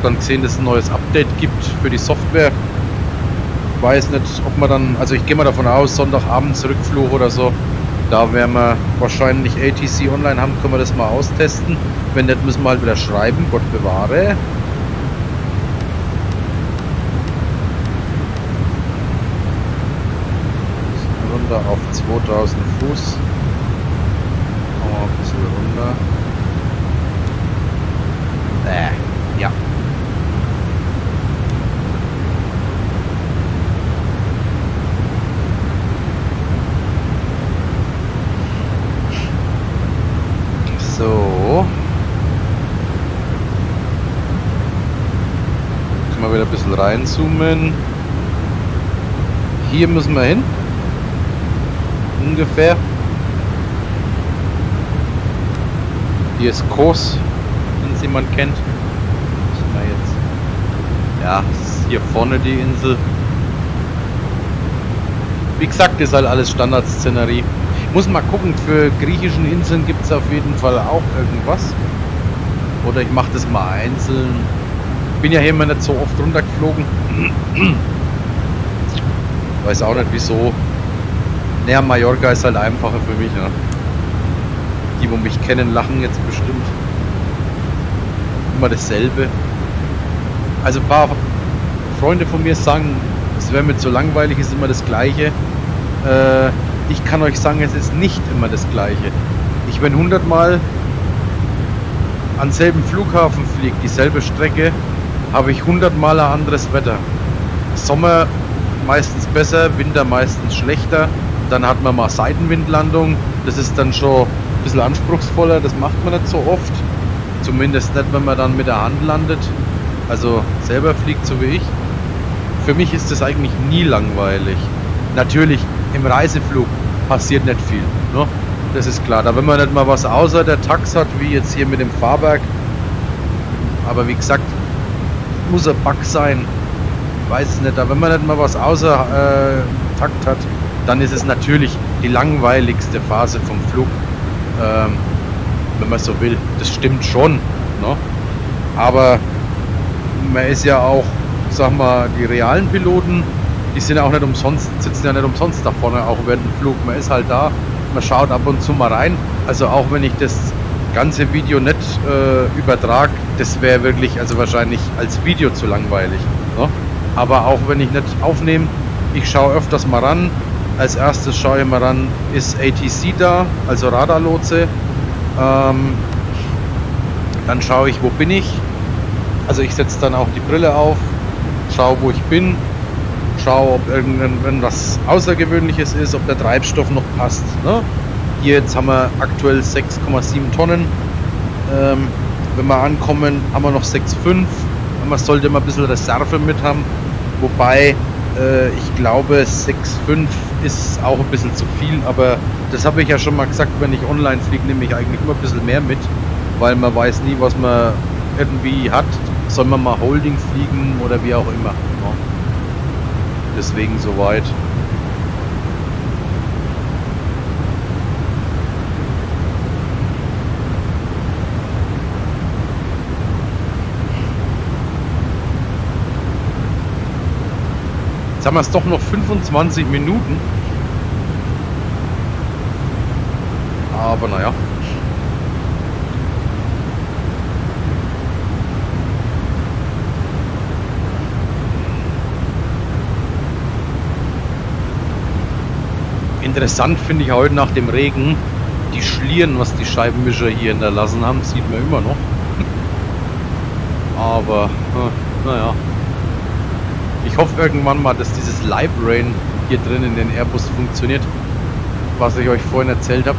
dann gesehen, dass es ein neues Update gibt für die Software. Weiß nicht, ob man dann, also ich gehe mal davon aus, Sonntagabend Rückflug oder so, da werden wir wahrscheinlich ATC online haben, können wir das mal austesten. Wenn nicht, müssen wir halt wieder schreiben, Gott bewahre. Runter auf 2000 Fuß. Machen wir ein bisschen runter. Äh, ja. So. Jetzt mal wieder ein bisschen reinzoomen. Hier müssen wir hin. Ungefähr. Hier ist Kurs, wenn es jemand kennt. Wir jetzt. Ja, ist hier vorne die Insel. Wie gesagt, ist halt alles Standardszenerie. Muss mal gucken, für griechischen Inseln gibt es auf jeden Fall auch irgendwas. Oder ich mache das mal einzeln. Bin ja hier immer nicht so oft runtergeflogen. Weiß auch nicht wieso. Naja, Mallorca ist halt einfacher für mich. Ne? Die, wo mich kennen, lachen jetzt bestimmt. Immer dasselbe. Also ein paar Freunde von mir sagen, es wäre mir zu langweilig, ist immer das Gleiche. Äh, ich kann euch sagen, es ist nicht immer das Gleiche. Ich, wenn 100 Mal an selben Flughafen fliege, dieselbe Strecke, habe ich 100 Mal ein anderes Wetter. Sommer meistens besser, Winter meistens schlechter. Dann hat man mal Seitenwindlandung. Das ist dann schon ein bisschen anspruchsvoller. Das macht man nicht so oft. Zumindest nicht, wenn man dann mit der Hand landet. Also selber fliegt, so wie ich. Für mich ist das eigentlich nie langweilig. Natürlich, im Reiseflug passiert nicht viel. Ne? Das ist klar. Da wenn man nicht mal was außer der Tax hat, wie jetzt hier mit dem Fahrwerk. Aber wie gesagt, muss ein Bug sein. Weiß es nicht. Aber wenn man nicht mal was außer äh, Takt hat, dann ist es natürlich die langweiligste Phase vom Flug. Ähm, wenn man so will. Das stimmt schon. Ne? Aber man ist ja auch, sag mal, die realen Piloten die sind auch nicht umsonst, sitzen ja nicht umsonst da vorne, auch während dem Flug. Man ist halt da, man schaut ab und zu mal rein. Also auch wenn ich das ganze Video nicht äh, übertrage, das wäre wirklich, also wahrscheinlich als Video zu langweilig. Ne? Aber auch wenn ich nicht aufnehme, ich schaue öfters mal ran. Als erstes schaue ich mal ran, ist ATC da, also Radarlotse. Ähm, dann schaue ich, wo bin ich. Also ich setze dann auch die Brille auf, schaue, wo ich bin, schaue, ob irgendwas Außergewöhnliches ist, ob der Treibstoff noch passt. Ne? Hier jetzt haben wir aktuell 6,7 Tonnen. Ähm, wenn wir ankommen, haben wir noch 6,5. Man sollte immer ein bisschen Reserve mit haben. Wobei äh, ich glaube, 6,5 ist auch ein bisschen zu viel. Aber das habe ich ja schon mal gesagt, wenn ich online fliege, nehme ich eigentlich immer ein bisschen mehr mit. Weil man weiß nie, was man irgendwie hat. Soll man mal Holding fliegen oder wie auch immer. Deswegen soweit. Jetzt haben wir es doch noch 25 Minuten. Aber naja. Interessant finde ich heute nach dem Regen die Schlieren, was die Scheibenmischer hier hinterlassen haben, sieht man immer noch. Aber äh, naja. Ich hoffe irgendwann mal, dass dieses Live Rain hier drin in den Airbus funktioniert, was ich euch vorhin erzählt habe.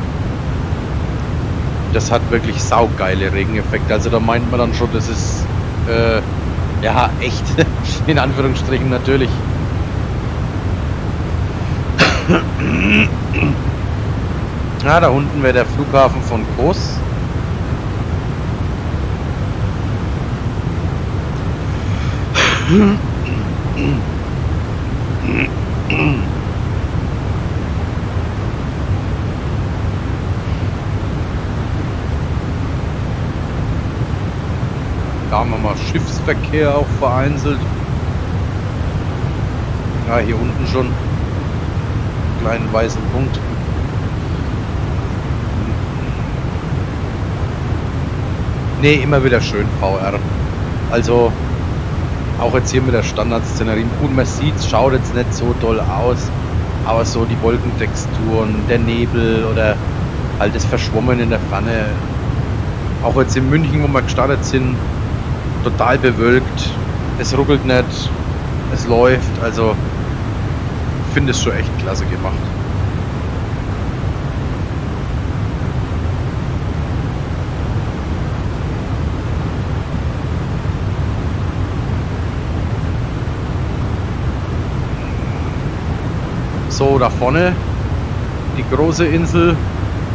Das hat wirklich saugeile Regeneffekte. Also da meint man dann schon, das ist äh, ja echt in Anführungsstrichen natürlich. Na, da unten wäre der Flughafen von Kos. Haben wir mal Schiffsverkehr auch vereinzelt. Ja, hier unten schon. Kleinen weißen Punkt. Nee, immer wieder schön VR. Also auch jetzt hier mit der Standardszenerie. Gut, man sieht, schaut jetzt nicht so toll aus, aber so die Wolkentexturen, der Nebel oder halt das Verschwommen in der Pfanne. Auch jetzt in München, wo wir gestartet sind, total bewölkt. Es ruckelt nicht, es läuft. Also finde es schon echt klasse gemacht. So, da vorne, die große Insel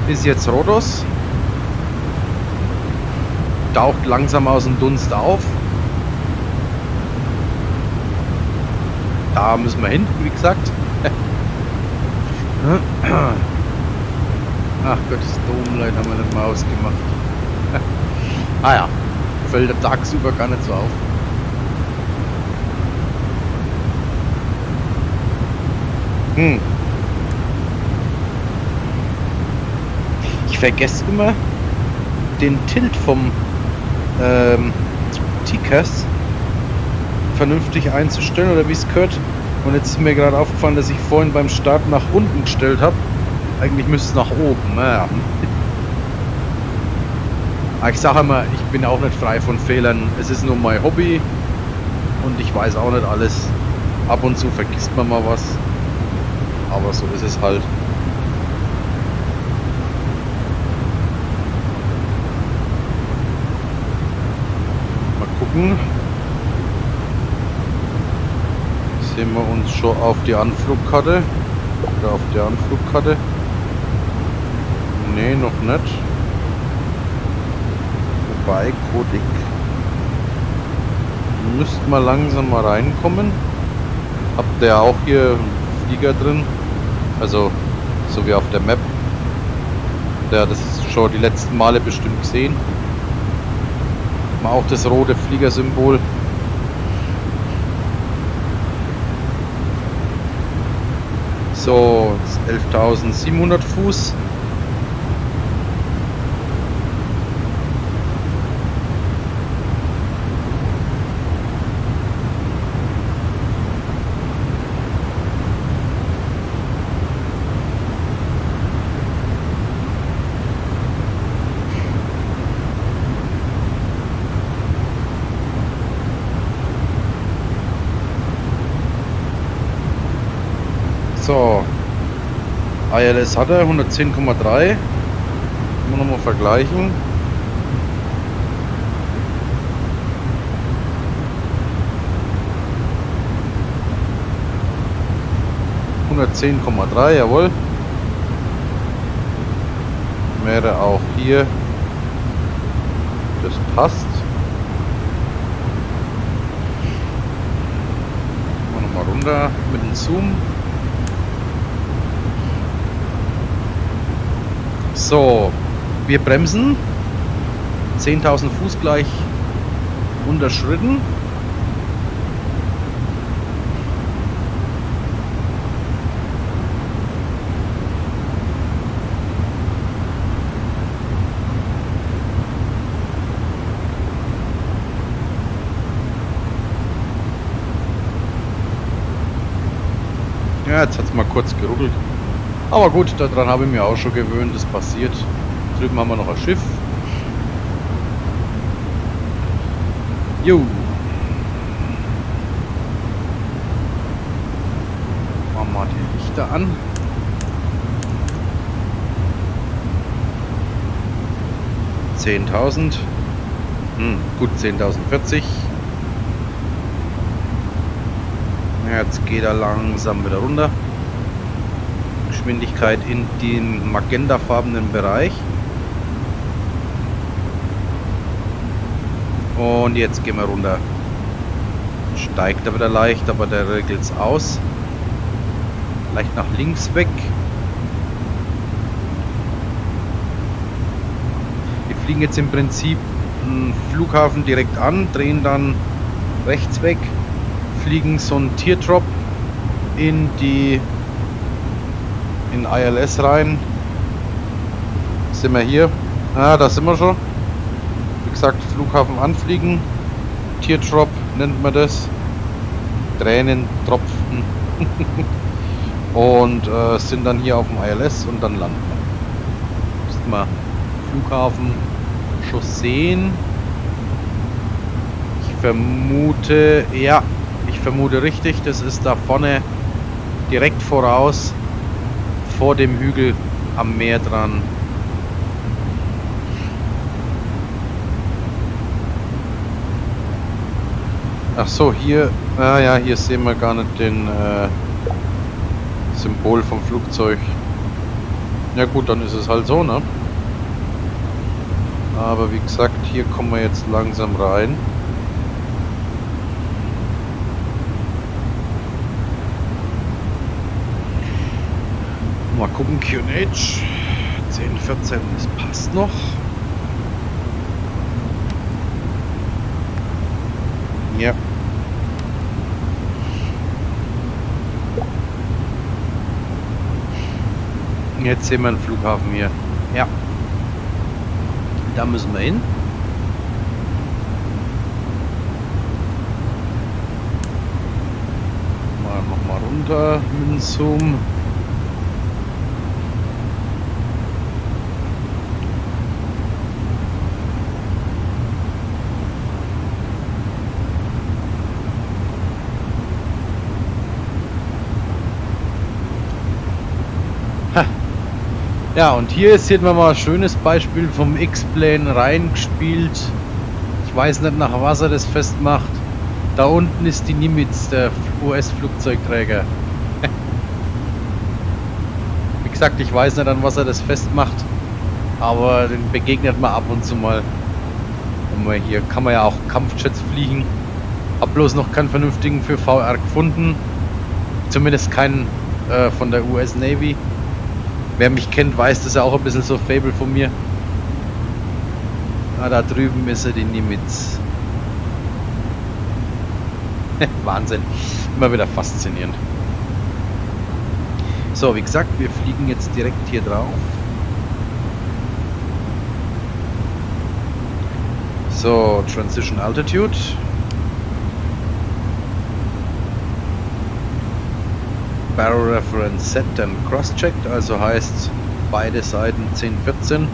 ist jetzt Rhodos. Taucht langsam aus dem Dunst auf. Da müssen wir hin, wie gesagt. Ach Gott, das Domlight haben wir nicht mal ausgemacht. ah ja, fällt der tagsüber gar nicht so auf. Hm. Ich vergesse immer den Tilt vom ähm, T-Cast vernünftig einzustellen oder wie es gehört. Und jetzt ist mir gerade aufgefallen, dass ich vorhin beim Start nach unten gestellt habe. Eigentlich müsste es nach oben. Naja. Ich sage immer, ich bin auch nicht frei von Fehlern. Es ist nur mein Hobby und ich weiß auch nicht alles. Ab und zu vergisst man mal was. Aber so ist es halt. Gucken. Sehen wir uns schon auf die Anflugkarte. Oder auf der Anflugkarte. Nee, noch nicht. Wobei, Kodik. Müsst mal langsam mal reinkommen. Habt ihr auch hier Flieger drin. Also, so wie auf der Map. Ja, das ist schon die letzten Male bestimmt gesehen. Mal auch das rote Fliegersymbol. So, 11.700 Fuß. So. ILS hat er, 110,3. Mal nochmal vergleichen. ...110,3, jawohl. Wäre auch hier... Das passt. Nochmal runter mit dem Zoom. So, wir bremsen. 10.000 Fuß gleich unterschritten. Ja, jetzt hat es mal kurz geruckelt. Aber gut, daran habe ich mir auch schon gewöhnt, das passiert. Drüben haben wir noch ein Schiff. Jo. Machen wir die Lichter an. Zehntausend. Hm, gut 10.040. Jetzt geht er langsam wieder runter. Geschwindigkeit in den magentafarbenen Bereich. Und jetzt gehen wir runter. Steigt er wieder leicht, aber der regelt es aus. Leicht nach links weg. Wir fliegen jetzt im Prinzip einen Flughafen direkt an, drehen dann rechts weg, fliegen so einen Teardrop in die in ILS rein. Sind wir hier? Ah, da sind wir schon. Wie gesagt, Flughafen anfliegen. Teardrop nennt man das. Tränentropfen. und äh, sind dann hier auf dem ILS und dann landen wir. Müssten wir Flughafen schon sehen. Ich vermute, ja, ich vermute richtig, das ist da vorne direkt voraus vor dem Hügel am Meer dran. Ach so, hier, ah ja, hier sehen wir gar nicht den äh, Symbol vom Flugzeug. Ja gut, dann ist es halt so, ne? Aber wie gesagt, hier kommen wir jetzt langsam rein. Mal gucken, QNH 10, 14, das passt noch. Ja. Jetzt sehen wir einen Flughafen hier. Ja. Da müssen wir hin. Mal nochmal runter mit dem Zoom. Ja, und hier ist hier mal ein schönes Beispiel vom X-Plane reingespielt. Ich weiß nicht, nach was er das festmacht. Da unten ist die Nimitz, der US-Flugzeugträger. Wie gesagt, ich weiß nicht, an was er das festmacht. Aber den begegnet man ab und zu mal. Und hier kann man ja auch Kampfjets fliegen. Hab bloß noch keinen vernünftigen für VR gefunden. Zumindest keinen äh, von der US Navy. Wer mich kennt, weiß, das ist auch ein bisschen so Fable von mir. Ah, da drüben ist er, die Nimitz. Wahnsinn. Immer wieder faszinierend. So, wie gesagt, wir fliegen jetzt direkt hier drauf. So, Transition Altitude. Barrel Reference Set dann cross-checked, also heißt beide Seiten 10, 14.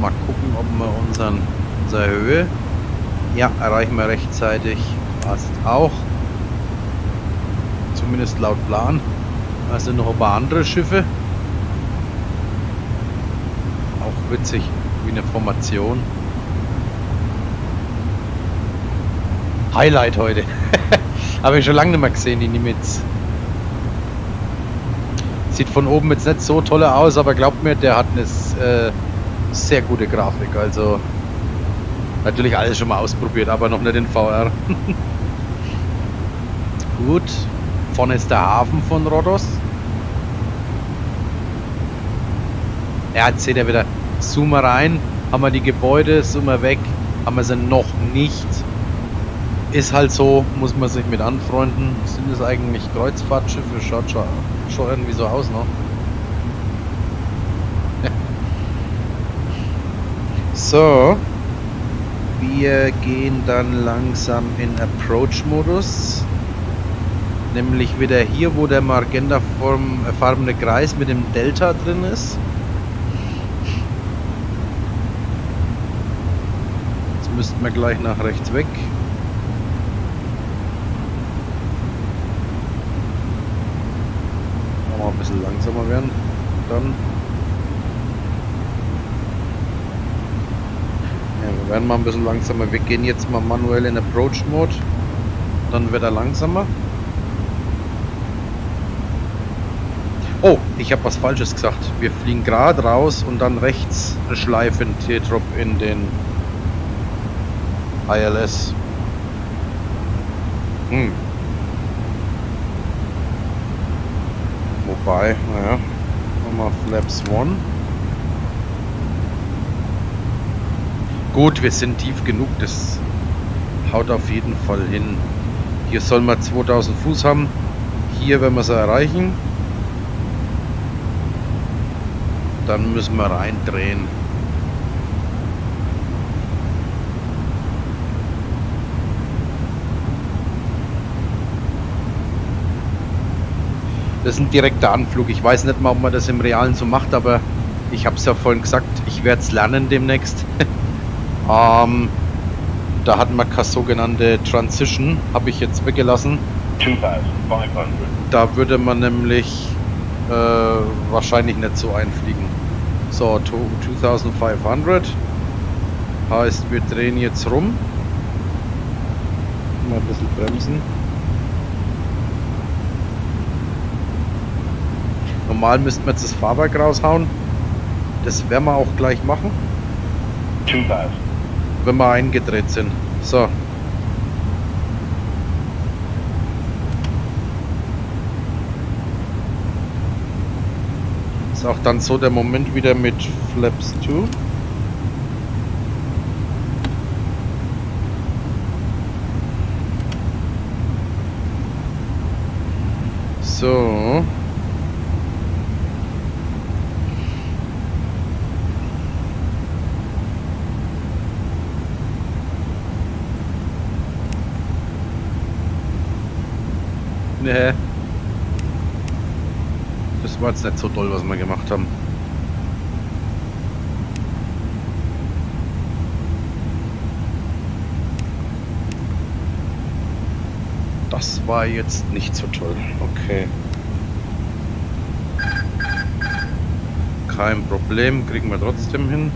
Mal gucken, ob wir unseren, unsere Höhe, ja, erreichen wir rechtzeitig, passt auch. Zumindest laut Plan. Also noch ein paar andere Schiffe. Auch witzig eine Formation. Highlight heute. Habe ich schon lange nicht mehr gesehen, die Nimitz. Sieht von oben jetzt nicht so toll aus, aber glaubt mir, der hat eine äh, sehr gute Grafik. Also natürlich alles schon mal ausprobiert, aber noch nicht in VR. Gut. Vorne ist der Hafen von Rhodos. Ja, jetzt seht ihr wieder Zoomer rein, haben wir die Gebäude, Zoomer weg, haben wir sie noch nicht. Ist halt so, muss man sich mit anfreunden. Sind es eigentlich Kreuzfahrtschiffe? Schaut schon, schon irgendwie so aus, ne? So. wir gehen dann langsam in Approach-Modus. Nämlich wieder hier, wo der magentafarbene Kreis mit dem Delta drin ist. Müssten wir gleich nach rechts weg. Mal ein bisschen langsamer werden. Dann. Ja, wir werden mal ein bisschen langsamer. Wir gehen jetzt mal manuell in Approach Mode. Dann wird er langsamer. Oh, ich habe was Falsches gesagt. Wir fliegen gerade raus und dann rechts schleifen T-Drop in den ILS. Hm. Wobei, naja, nochmal Flaps 1. Gut, wir sind tief genug, das haut auf jeden Fall hin. Hier soll man 2000 Fuß haben. Hier, wenn wir es erreichen, dann müssen wir reindrehen. Das ist ein direkter Anflug. Ich weiß nicht mal, ob man das im Realen so macht, aber ich habe es ja vorhin gesagt, ich werde es lernen demnächst. ähm, da hatten wir keine sogenannte Transition, habe ich jetzt weggelassen. 2500. Da würde man nämlich äh, wahrscheinlich nicht so einfliegen. So, 2500 heißt, wir drehen jetzt rum. Mal ein bisschen bremsen. Normal müssten wir jetzt das Fahrwerk raushauen. Das werden wir auch gleich machen. Wenn wir eingedreht sind. So. Ist auch dann so der Moment wieder mit Flaps 2. So. Nee. Das war jetzt nicht so toll, was wir gemacht haben. Das war jetzt nicht so toll. Okay. Kein Problem, kriegen wir trotzdem hin.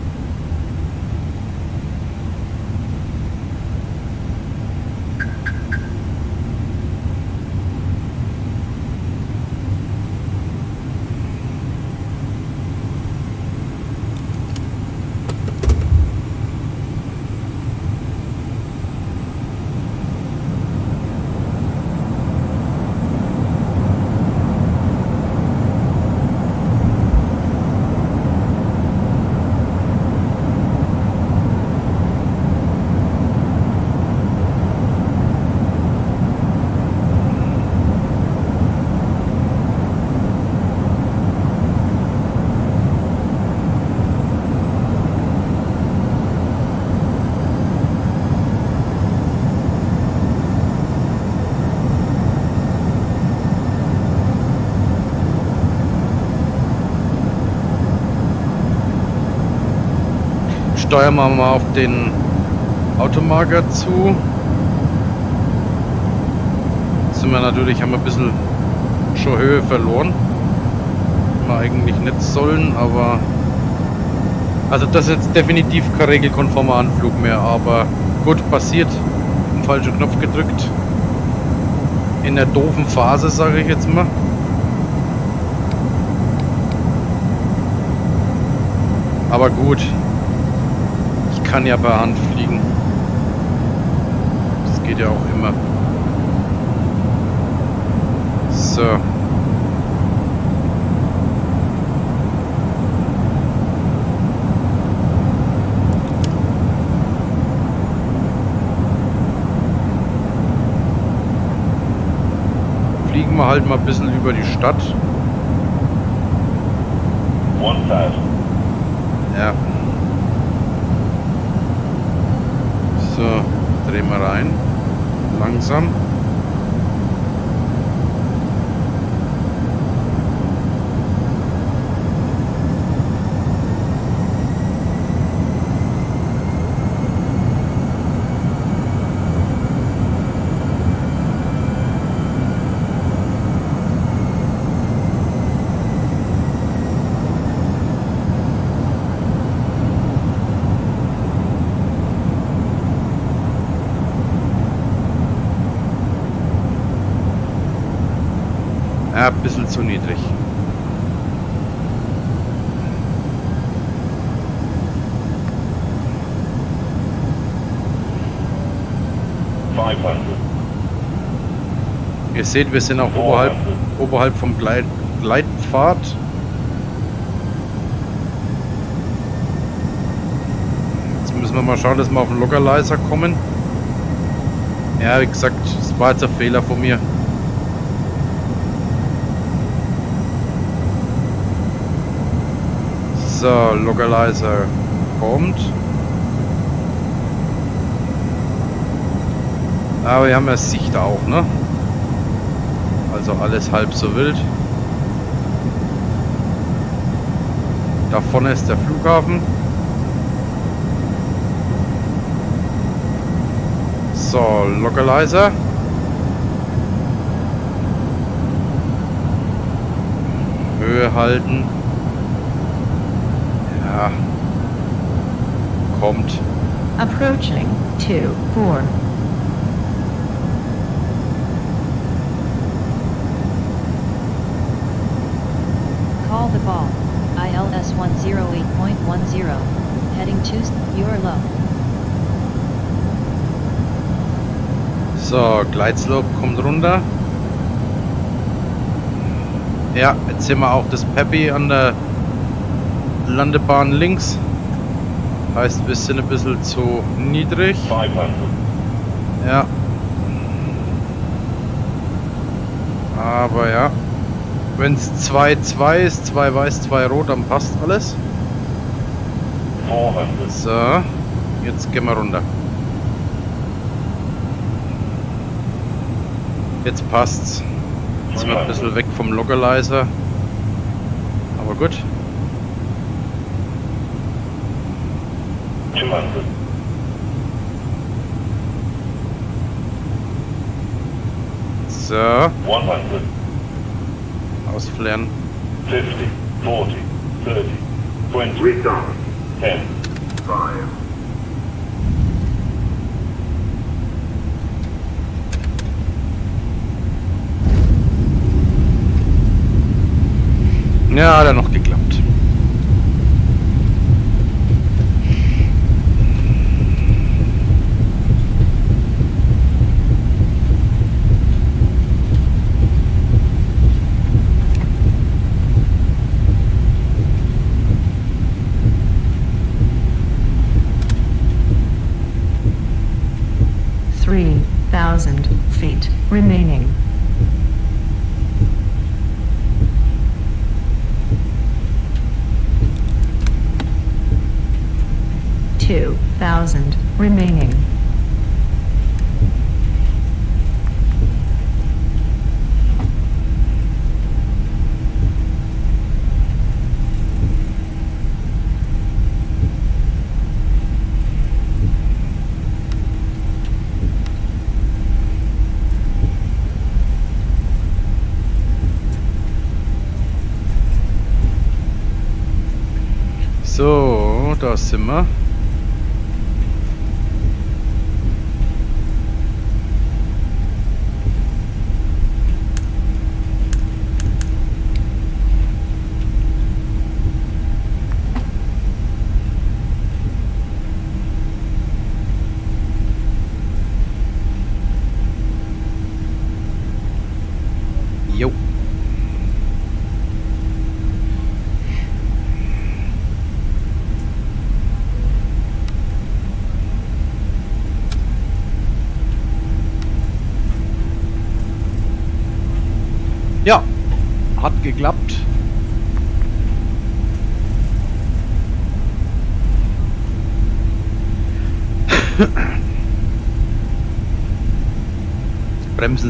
Steuern wir mal auf den Automarker zu. Jetzt sind wir natürlich, haben wir ein bisschen schon Höhe verloren. Wir eigentlich nicht sollen, aber also das ist jetzt definitiv kein regelkonformer Anflug mehr, aber gut, passiert. Den falschen Knopf gedrückt. In der doofen Phase, sage ich jetzt mal. Aber gut, kann ja per Hand fliegen. Das geht ja auch immer. So. Fliegen wir halt mal ein bisschen über die Stadt. 1000. Ja. Wir rein. Langsam. Ja, ein bisschen zu niedrig. Ihr seht, wir sind auch oberhalb, oberhalb vom Gleit Gleitpfad. Jetzt müssen wir mal schauen, dass wir auf den Lockerleiser kommen. Ja, wie gesagt, das war jetzt ein Fehler von mir. So, Localizer kommt. Aber wir haben ja Sicht auch, ne? Also alles halb so wild. Da vorne ist der Flughafen. So, Localizer. Höhe halten. Ja. Kommt. Approaching 2 4. Call the ball. ILS 108.10. Heading to your low. So, Gleitslope kommt runter. Ja, jetzt sehen wir auch das Peppy an der Landebahn links. Heißt, wir sind ein bisschen zu niedrig. Ja. Aber ja. Wenn es 2-2 ist, 2 weiß, 2 rot, dann passt alles. So, jetzt gehen wir runter. Jetzt passt's. Jetzt sind wir ein bisschen weg vom Localizer. Aber gut. Hundred. So, One hundred. ausflären. Fifty. Forty. Thirty. Twenty. Retard. Ten. Five. Ja, hat er noch geklappt.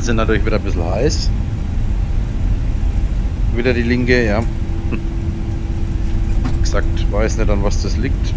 Sind natürlich wieder ein bisschen heiß. Wieder die linke, ja. Hm. Gesagt, weiß nicht an was das liegt.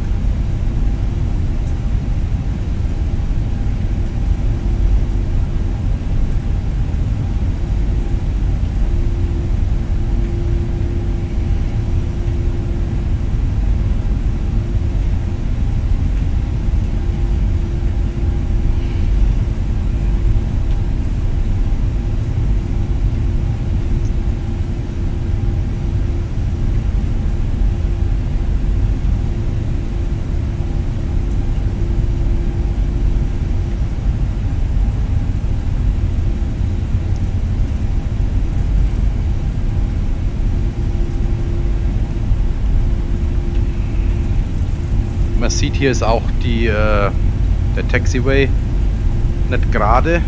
Man sieht hier ist auch die, äh, der Taxiway nicht gerade.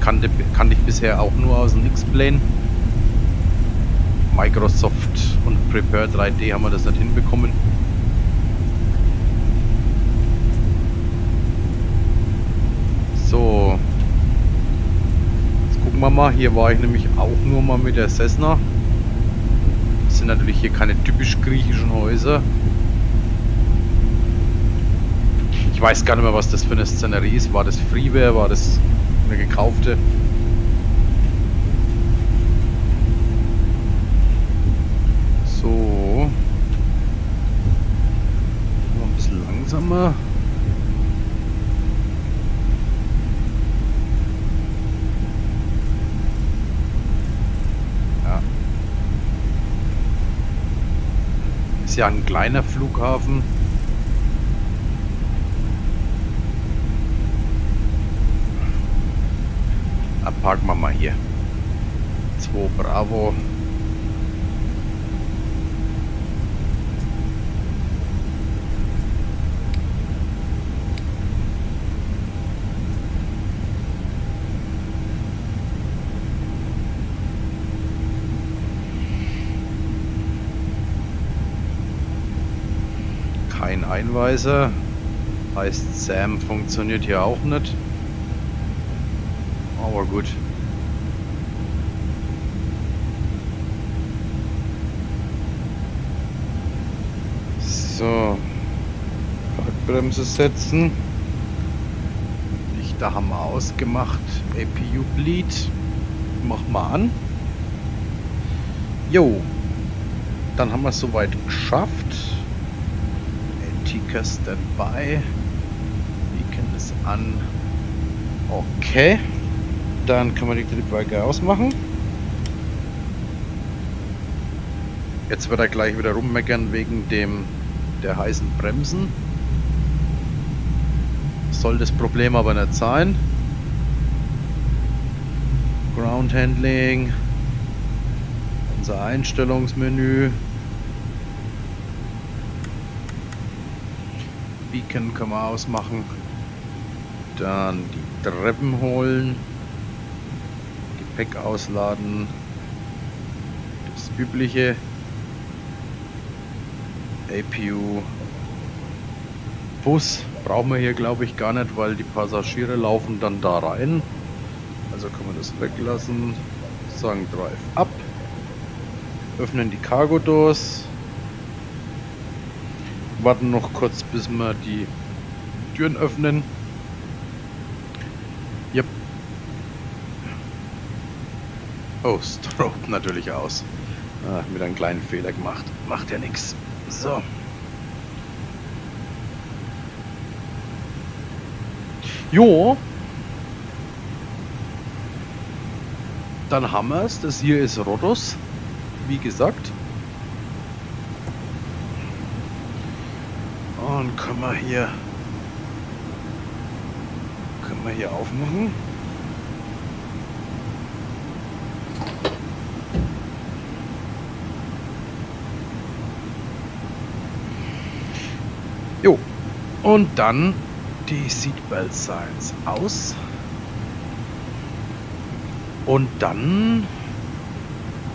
Kannte, kannte ich bisher auch nur aus dem X-Plane. Microsoft und Prepare 3D haben wir das nicht hinbekommen. So. Jetzt gucken wir mal. Hier war ich nämlich auch nur mal mit der Cessna. Das sind natürlich hier keine typisch griechischen Häuser. Ich weiß gar nicht mehr, was das für eine Szenerie ist. War das Freeware? War das eine gekaufte? So. Mal ein bisschen langsamer. Ja. Ist ja ein kleiner Flughafen. Parken wir mal hier. 2 Bravo. Kein Einweiser. Heißt Sam funktioniert hier auch nicht. Aber gut. So. Parkbremse setzen. Lichter haben wir ausgemacht. APU Bleed. Mach mal an. Jo. Dann haben wir es soweit geschafft. Antiker Standby. Beacon ist an. Okay. Dann kann man die Triebwerke ausmachen. Jetzt wird er gleich wieder rummeckern wegen dem der heißen Bremsen. Soll das Problem aber nicht sein. Ground Handling. Unser Einstellungsmenü. Beacon können wir ausmachen. Dann die Treppen holen. Gepäck ausladen. Das übliche. APU. Bus brauchen wir hier glaube ich gar nicht, weil die Passagiere laufen dann da rein. Also können wir das weglassen. Sagen Drive ab. Öffnen die Cargo Doors. Warten noch kurz, bis wir die Türen öffnen. Oh, Strobe natürlich aus. Ah, mit einem kleinen Fehler gemacht. Macht ja nichts. So. Jo. Dann haben wir es. Das hier ist Rhodos. Wie gesagt. Und können wir hier können wir hier aufmachen. Jo. Und dann die Seatbelt Signs aus. Und dann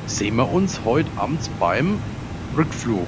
sehen wir uns heute abends beim Rückflug.